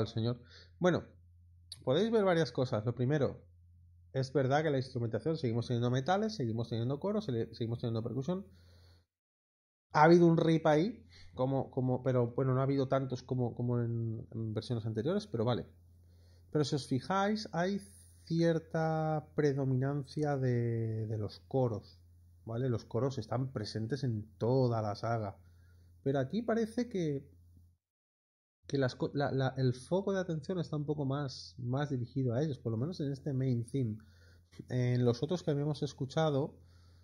El señor. Bueno, podéis ver varias cosas. Lo primero, es verdad que la instrumentación seguimos teniendo metales, seguimos teniendo coros, seguimos teniendo percusión. Ha habido un rip ahí, como, como, pero bueno, no ha habido tantos como, como en, versiones anteriores, pero vale. Pero si os fijáis, hay cierta predominancia de, de los coros, ¿vale? Los coros están presentes en toda la saga. Pero aquí parece que que el foco de atención está un poco más, más dirigido a ellos, por lo menos en este main theme. En los otros que habíamos escuchado,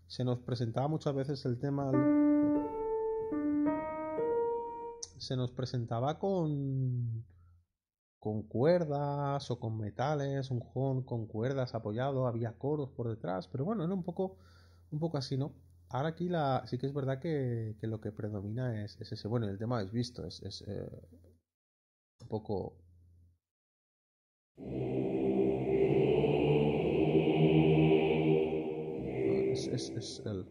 se nos presentaba muchas veces el tema. Se nos presentaba con. con cuerdas o con metales, un horn con cuerdas apoyado, había coros por detrás, pero bueno, era un poco, un poco así, ¿no? Ahora aquí la, sí que es verdad que, que lo que predomina es, ese. Bueno, el tema habéis visto, es, es eh, un poco es, es, es el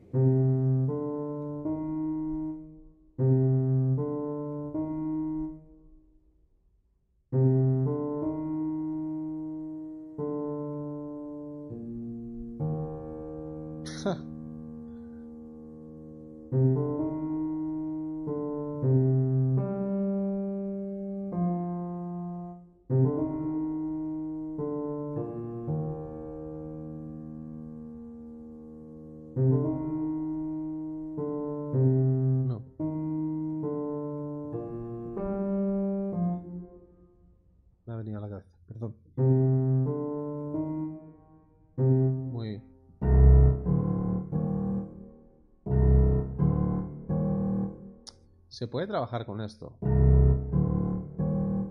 puede trabajar con esto.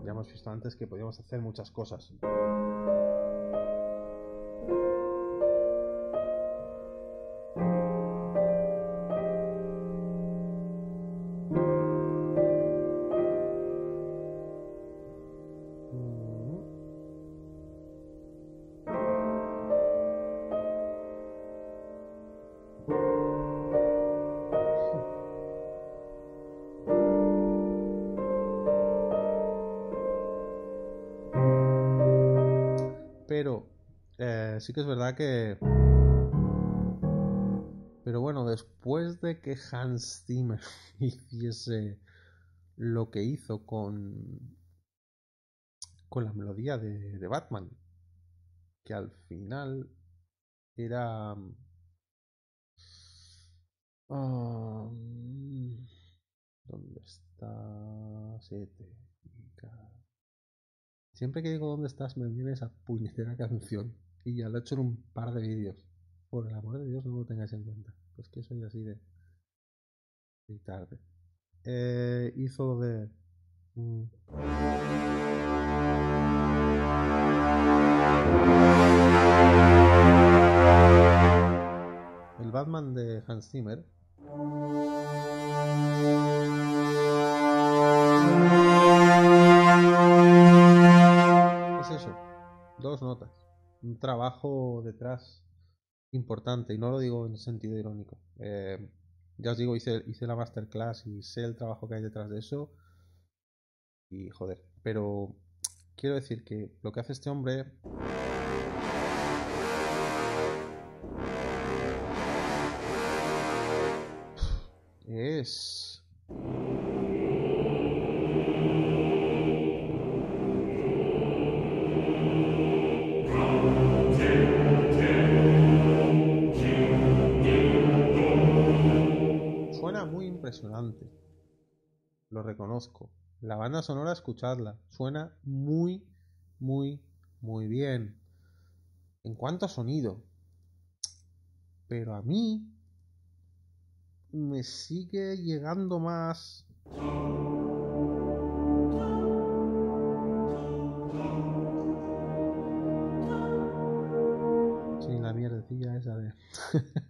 Ya hemos visto antes que podíamos hacer muchas cosas. Sí que es verdad que... Pero bueno, después de que Hans Zimmer [laughs] hiciese lo que hizo con con la melodía de, Batman, que al final era um, ¿Dónde está? Siete. Siempre que digo dónde estás me viene esa puñetera canción. Y ya lo he hecho en un par de vídeos. Por el amor de Dios, no lo tengáis en cuenta. Pues que soy así de. de tarde. Eh, hizo de. Mm. El Batman de Hans Zimmer. Es eso. Dos notas un trabajo detrás importante y no lo digo en sentido irónico. Eh, ya os digo, hice, hice la masterclass y sé el trabajo que hay detrás de eso. Y joder, pero quiero decir que lo que hace este hombre es Lo reconozco. La banda sonora, escuchadla. Suena muy, muy, muy bien. En cuanto a sonido. Pero a mí me sigue llegando más. Sin la mierdecilla esa de. [laughs]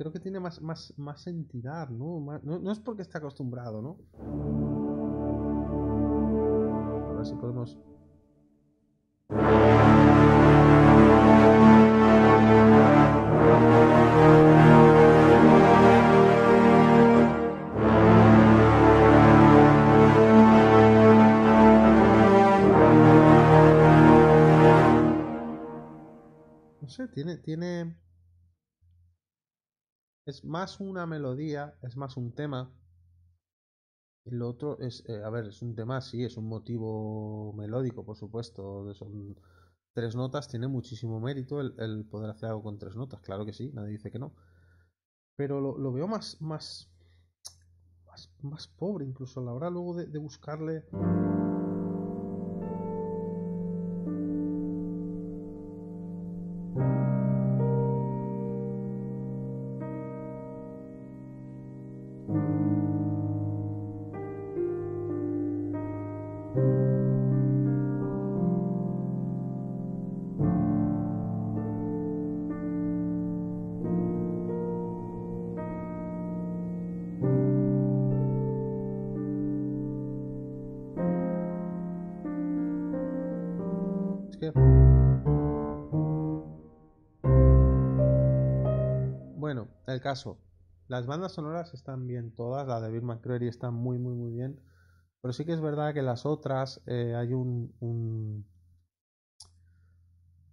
creo que tiene más, más, más entidad, ¿no? no, es porque esté acostumbrado, ¿no? ver si podemos No sé, tiene, tiene... Es más una melodía, es más un tema. Lo otro es, eh, a ver, es un tema, sí, es un motivo melódico, por supuesto. Son tres notas, tiene muchísimo mérito el, poder hacer algo con tres notas, claro que sí, nadie dice que no. Pero lo, veo más, más, más, más pobre incluso a la hora luego de buscarle... caso. Las bandas sonoras están bien todas, la de Bill McCreary está muy, muy, muy bien. Pero sí que es verdad que las otras eh, hay un, un-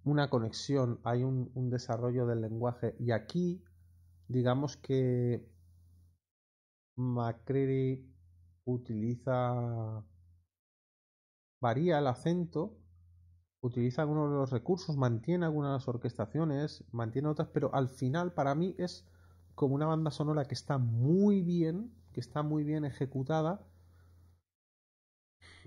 una conexión, hay un, un desarrollo del lenguaje. Y aquí, digamos que McCreary utiliza, varía el acento, utiliza algunos de los recursos, mantiene algunas orquestaciones, mantiene otras, pero al final para mí es como una banda sonora que está muy bien, que está muy bien ejecutada,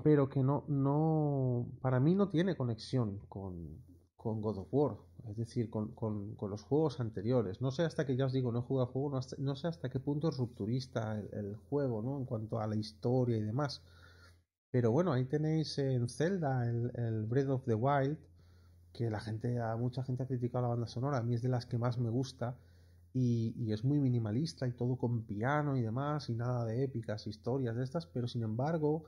pero que no, no, para mí no tiene conexión con, con God of War, es decir, con, con- los juegos anteriores. No sé hasta que, ya os digo, no he jugado juego, no, sé hasta qué punto es rupturista el, juego, ¿no? En cuanto a la historia y demás. Pero bueno, ahí tenéis en Zelda el, el Breath of the Wild, que la gente, mucha gente ha criticado la banda sonora, a mí es de las que más me gusta y, es muy minimalista y todo con piano y demás y nada de épicas historias de estas, pero sin embargo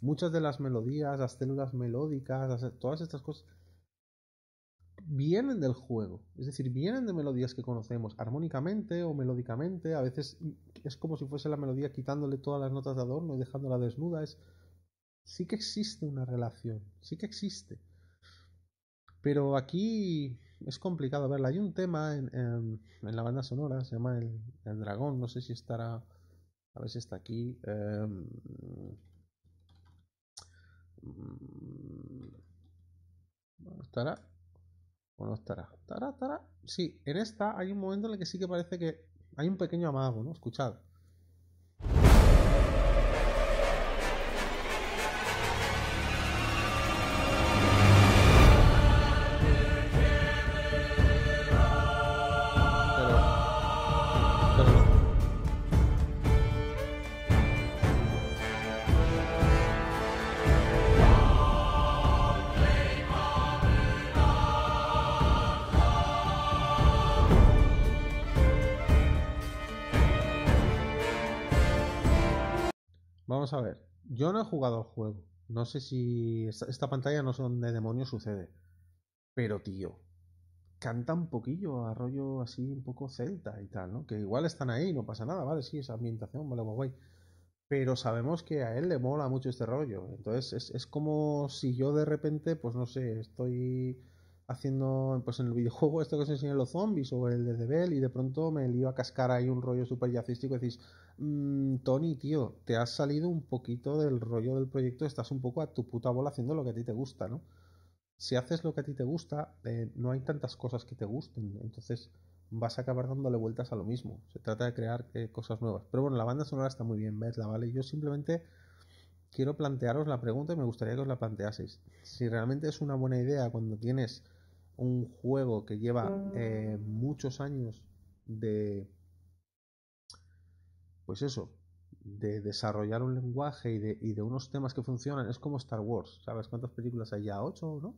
muchas de las melodías, las células melódicas, todas estas cosas vienen del juego, es decir, vienen de melodías que conocemos armónicamente o melódicamente, a veces es como si fuese la melodía quitándole todas las notas de adorno y dejándola desnuda, es sí que existe una relación, sí que existe. Pero aquí es complicado verla. Hay un tema en, en- la banda sonora, se llama El, El Dragón, no sé si estará, a ver si está aquí. mm, ¿Estará o no estará? ¿Estará, estará? Sí, en esta hay un momento en el que sí que parece que hay un pequeño amago, ¿no? Escuchad. Vamos a ver. Yo no he jugado al juego. No sé si esta, pantalla no sé dónde demonios sucede. Pero tío, canta un poquillo a rollo así un poco celta y tal, ¿no? Que igual están ahí, no pasa nada, ¿vale? Sí, esa ambientación, vale, guay. Pero sabemos que a él le mola mucho este rollo. Entonces es, es como si yo de repente, pues no sé, estoy haciendo, pues en el videojuego esto que os enseñan los zombies o el de The y de pronto me lío a cascar ahí un rollo super jazzístico y decís, "Mm, Tony, tío, te has salido un poquito del rollo del proyecto, estás un poco a tu puta bola haciendo lo que a ti te gusta, ¿no? si haces lo que a ti te gusta, eh, no hay tantas cosas que te gusten, entonces vas a acabar dándole vueltas a lo mismo. Se trata de crear eh, cosas nuevas. Pero bueno, la banda sonora está muy bien, vedla, ¿vale? Yo simplemente quiero plantearos la pregunta y me gustaría que os la planteaseis. Si realmente es una buena idea cuando tienes un juego que lleva eh, muchos años de... Pues eso, de desarrollar un lenguaje y de, y de unos temas que funcionan, es como Star Wars, ¿sabes cuántas películas hay ya? ¿Ocho, no?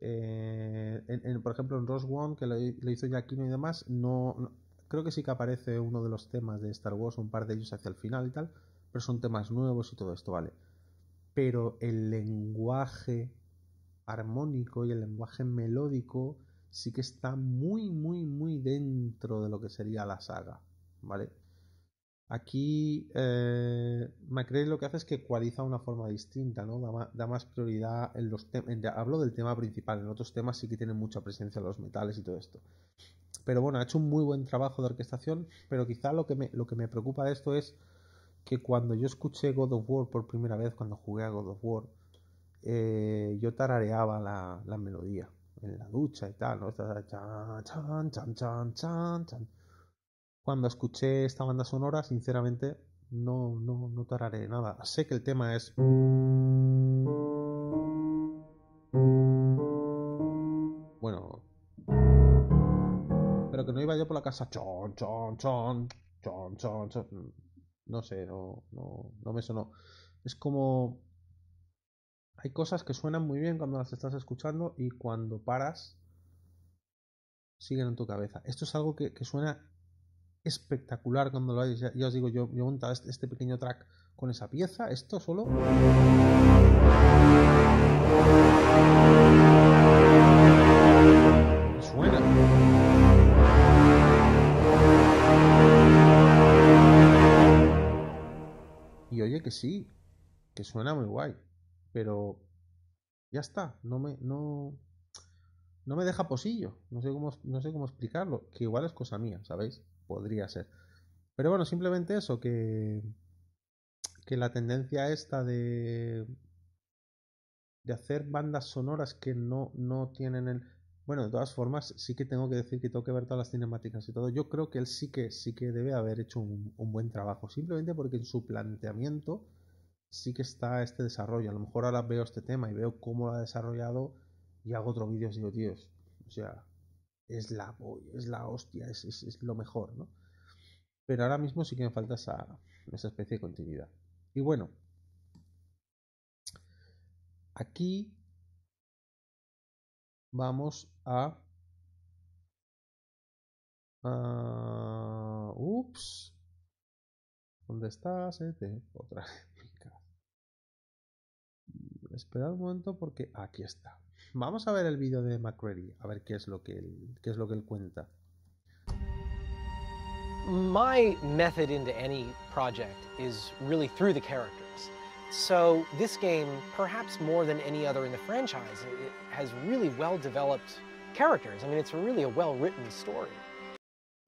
Eh, por ejemplo, en Rogue One, que lo, lo hizo Giacchino y demás, no, no- creo que sí que aparece uno de los temas de Star Wars, un par de ellos hacia el final y tal, pero son temas nuevos y todo esto, ¿vale? pero el lenguaje armónico y el lenguaje melódico sí que está muy, muy, muy dentro de lo que sería la saga, ¿vale? Aquí eh, lo que hace es que ecualiza de una forma distinta, ¿no? Da, más prioridad en los temas. Hablo del tema principal, en otros temas sí que tienen mucha presencia los metales y todo esto. Pero bueno, ha hecho un muy buen trabajo de orquestación, pero quizá lo que me, lo que me preocupa de esto es que cuando yo escuché God of War por primera vez, cuando jugué a God of War, eh, yo tarareaba la, la, melodía en la ducha y tal, ¿no? Chan. Cuando escuché esta banda sonora, sinceramente, no, no, no tarareé nada. Sé que el tema es... Bueno... Pero que no iba yo por la casa... Chon, chon, chon, chon, chon, chon. No sé, no, no, no me sonó. Es como hay cosas que suenan muy bien cuando las estás escuchando y cuando paras siguen en tu cabeza. Esto es algo que, suena espectacular cuando lo hayas. Ya, os digo, yo, yo montado este, este, pequeño track con esa pieza. Esto solo. Suena. Y oye que sí, que suena muy guay pero ya está, no me, no, no me deja posillo, no sé, cómo, no sé cómo explicarlo, que igual es cosa mía, ¿sabéis? Podría ser. Pero bueno, simplemente eso, que, que la tendencia esta de, de hacer bandas sonoras que no, no tienen el... Bueno, de todas formas, sí que tengo que decir que tengo que ver todas las cinemáticas y todo. Yo creo que él sí que sí que debe haber hecho un, un buen trabajo, simplemente porque en su planteamiento sí que está este desarrollo. A lo mejor ahora veo este tema y veo cómo lo ha desarrollado y hago otro vídeo y digo, tíos, o sea, es la es la hostia, es, es, lo mejor, ¿no? Pero ahora mismo sí que me falta esa, esa especie de continuidad. Y bueno, aquí vamos a... Uh, ups. ¿Dónde estás? Otra. [laughs] Esperad un momento porque aquí está. Vamos a ver el vídeo de McCready, a ver qué es lo que él, qué es lo que él cuenta. My method into any project is really through the characters. So this game, perhaps more than any other in the franchise, it has really well developed characters. I mean, it's really a well-written story.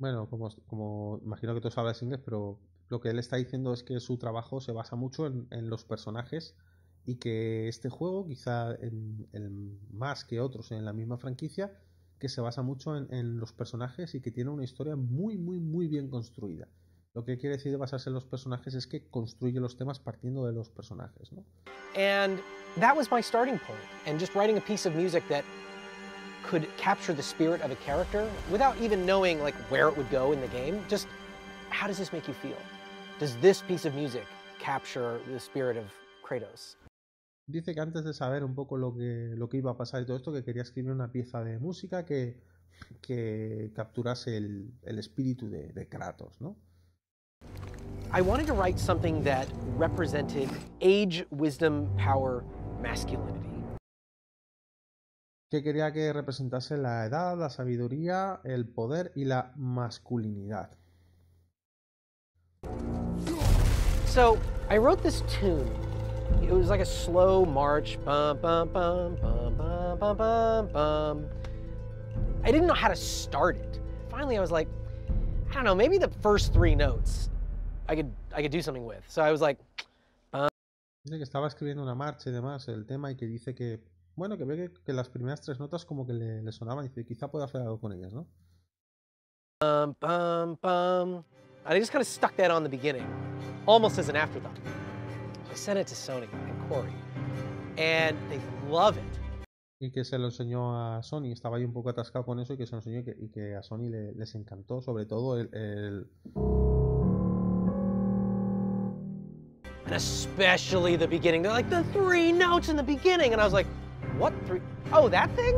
Bueno, como, como imagino que tú sabes inglés, pero lo que él está diciendo es que su trabajo se basa mucho en, en los personajes y que este juego, quizá en, más que otros en la misma franquicia, que se basa mucho en, los personajes y que tiene una historia muy, muy, muy bien construida. Lo que quiere decir de basarse en los personajes es que construye los temas partiendo de los personajes, ¿no? And that was my starting point. And just writing a piece of music that could capture the spirit of a character without even knowing like where it would go in the game. Just how does this make you feel? Does this piece of music capture the spirit of Kratos? Dice que antes de saber un poco lo que, lo que iba a pasar y todo esto, que quería escribir una pieza de música que, que capturase el, el espíritu de, de, Kratos, ¿no? I wanted to write something that represented age, wisdom, power, masculinity. Que quería que representase la edad, la sabiduría, el poder y la masculinidad. So, I wrote this tune it was like a slow march. Bum, bum, bum, bum, bum, bum, bum, bum. I didn't know how to start it. Finally, I was like, I don't know, maybe the first three notes I could, I could do something with. So I was like, Dice que estaba escribiendo una marcha y demás, el tema, y que dice que, bueno, que ve que, que las primeras tres notas como que le, le sonaban y dice, quizá pueda hacer algo con ellas, ¿no? Bum, bum, bum. I just kind of stuck that on the beginning, almost as an afterthought. I sent it to Sony and Corey, and they love it. Y que se lo enseñó a Sony, estaba ahí un poco atascado con eso y que se lo enseñó y que, y que a Sony le, les encantó, sobre todo el, el... And especially the beginning. They're like, the three notes in the beginning. And I was like, what three? Oh, that thing?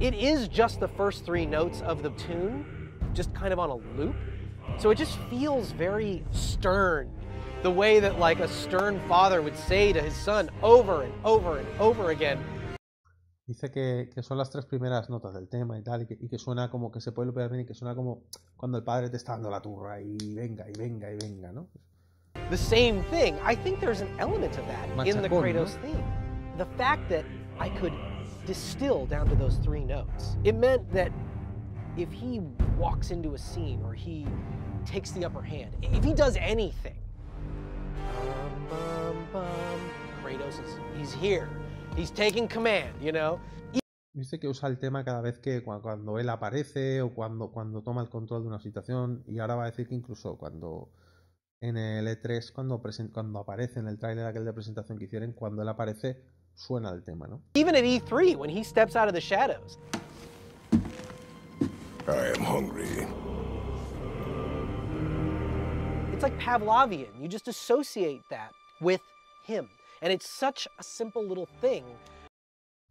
It is just the first three notes of the tune, just kind of on a loop. So it just feels very stern. The way that like a stern father would say to his son over and over and over again. Dice que, que son las tres primeras notas del tema y tal, y que, y que suena como que se puede lupear bien y que suena como cuando el padre te está dando la turra y venga, y venga, y venga, ¿no? The same thing. I think there's an element of that in the Kratos ¿no? theme. The fact that I could distill down to those three notes. It meant that if he walks into a scene or he takes the upper hand, if he does anything, bum, bum, bum, Kratos is he's here. He's taking command, you know? Dice que usa el tema cada vez que cua- cuando él aparece o cuando, cuando toma el control de una situación y ahora va a decir que incluso cuando en el E3 cuando, cuando aparece en el tráiler aquel de presentación que hicieron cuando él aparece suena el tema, ¿no? Even at E3 when he steps out of the shadows. I am hungry. It's like Pavlovian. You just associate that with him. And it's such a simple little thing.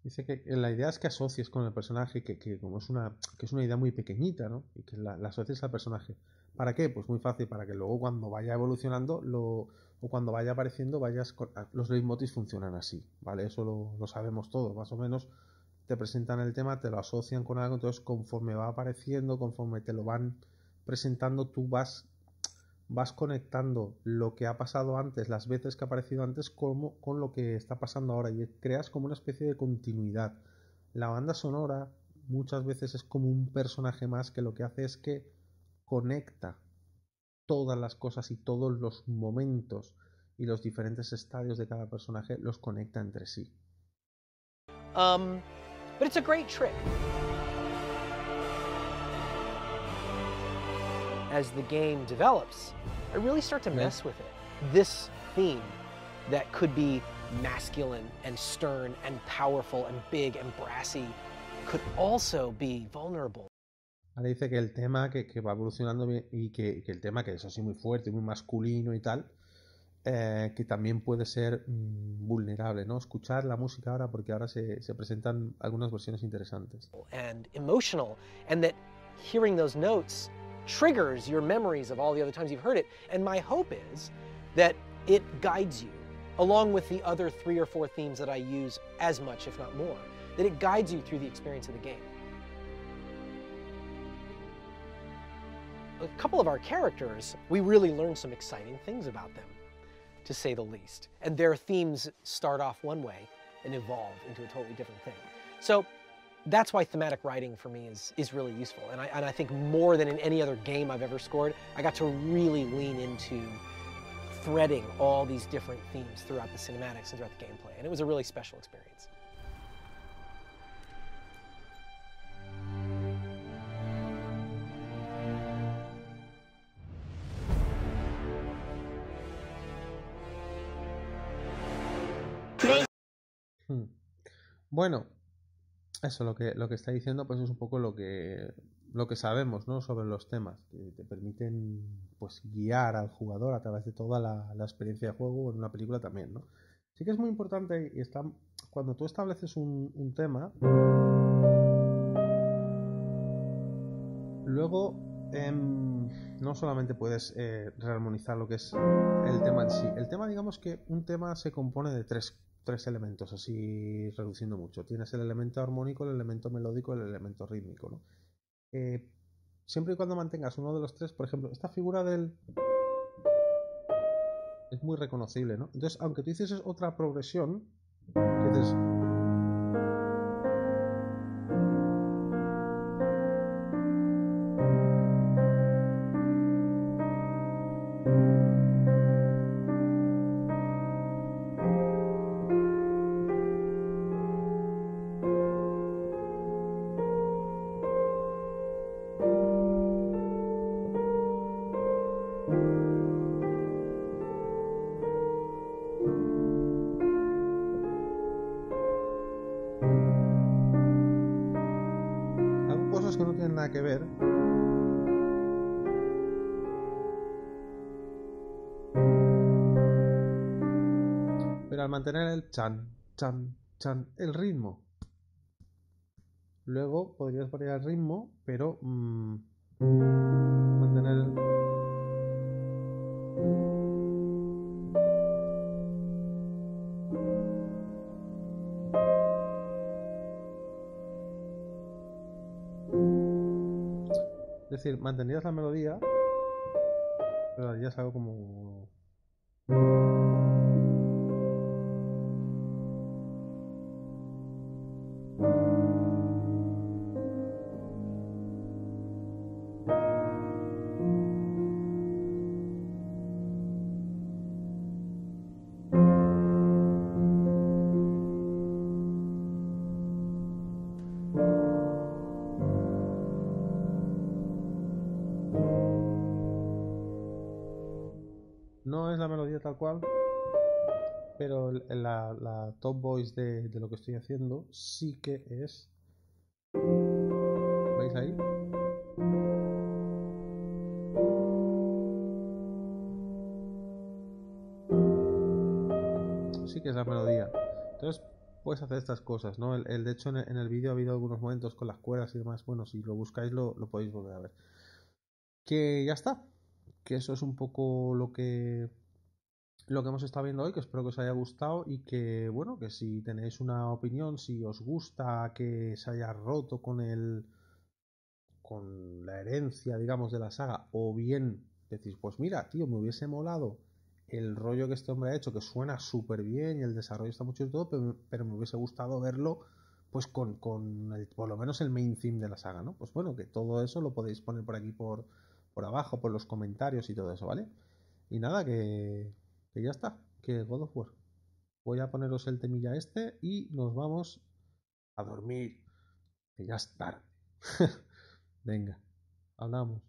Dice que la idea es que asocies con el personaje, que, que como es una, que es una idea muy pequeñita, ¿no? Y que la, la asocies al personaje. ¿Para qué? Pues muy fácil, para que luego cuando vaya evolucionando lo, o cuando vaya apareciendo, vayas con, los leitmotivs funcionan así, ¿vale? Eso lo, lo sabemos todos, más o menos. Te presentan el tema, te lo asocian con algo, entonces conforme va apareciendo, conforme te lo van presentando, tú vas vas conectando lo que ha pasado antes, las veces que ha aparecido antes, como, con lo que está pasando ahora y creas como una especie de continuidad. La banda sonora muchas veces es como un personaje más que lo que hace es que conecta todas las cosas y todos los momentos y los diferentes estadios de cada personaje los conecta entre sí. Um, but it's a great trick. As the game develops, I really start to mess with it. This theme that could be masculine and stern and powerful and big and brassy could also be vulnerable. Ahora dice que el tema que, que va evolucionando y que, que el tema que es así muy fuerte, muy masculino y tal, eh, que también puede ser mm, vulnerable, ¿no? Escuchar la música ahora porque ahora se, se presentan algunas versiones interesantes. and emotional, and that hearing those notes triggers your memories of all the other times you've heard it. And my hope is that it guides you, along with the other three or four themes that I use as much, if not more, that it guides you through the experience of the game. A couple of our characters, we really learn some exciting things about them, to say the least. And their themes start off one way and evolve into a totally different thing. So that's why thematic writing for me is, is really useful. And I, and I think more than in any other game I've ever scored, I got to really lean into threading all these different themes throughout the cinematics and throughout the gameplay. And it was a really special experience. Bueno, eso lo que, lo que está diciendo pues es un poco lo que, lo que sabemos ¿no? sobre los temas, que te permiten pues guiar al jugador a través de toda la, la experiencia de juego en una película también, ¿no? Sí que es muy importante y cuando tú estableces un, un tema, luego em, no solamente puedes eh, rearmonizar lo que es el tema en sí. El tema, digamos que un tema se compone de tres, tres elementos, así reduciendo mucho. Tienes el elemento armónico, el elemento melódico el elemento rítmico. ¿no? Eh, siempre y cuando mantengas uno de los tres, por ejemplo, esta figura del... Es muy reconocible, ¿no? Entonces, aunque tú hicieses otra progresión, que. Chan, chan, chan, el ritmo. Luego podrías variar el ritmo, pero mm, Mantener el... Es decir, mantenías la melodía, pero harías algo como... de, lo que estoy haciendo sí que es... ¿Veis ahí? Sí que es la melodía. Entonces puedes hacer estas cosas, ¿no? El, de hecho en el, el vídeo ha habido algunos momentos con las cuerdas y demás. Bueno, si lo buscáis lo, lo podéis volver a ver. Que ya está. Que eso es un poco lo que lo que hemos estado viendo hoy, que espero que os haya gustado y que, bueno, que si tenéis una opinión, si os gusta que se haya roto con el con la herencia, digamos, de la saga, o bien decís, pues mira, tío, me hubiese molado el rollo que este hombre ha hecho, que suena súper bien y el desarrollo está mucho y todo, pero, me hubiese gustado verlo pues con, con por lo menos el main theme de la saga, ¿no? Pues bueno, que todo eso lo podéis poner por aquí por, por abajo, por los comentarios y todo eso, ¿vale? Y nada, que, que ya está, que God of War. Voy a poneros el temilla este y nos vamos a dormir, que ya es tarde. [laughs] Venga, hablamos.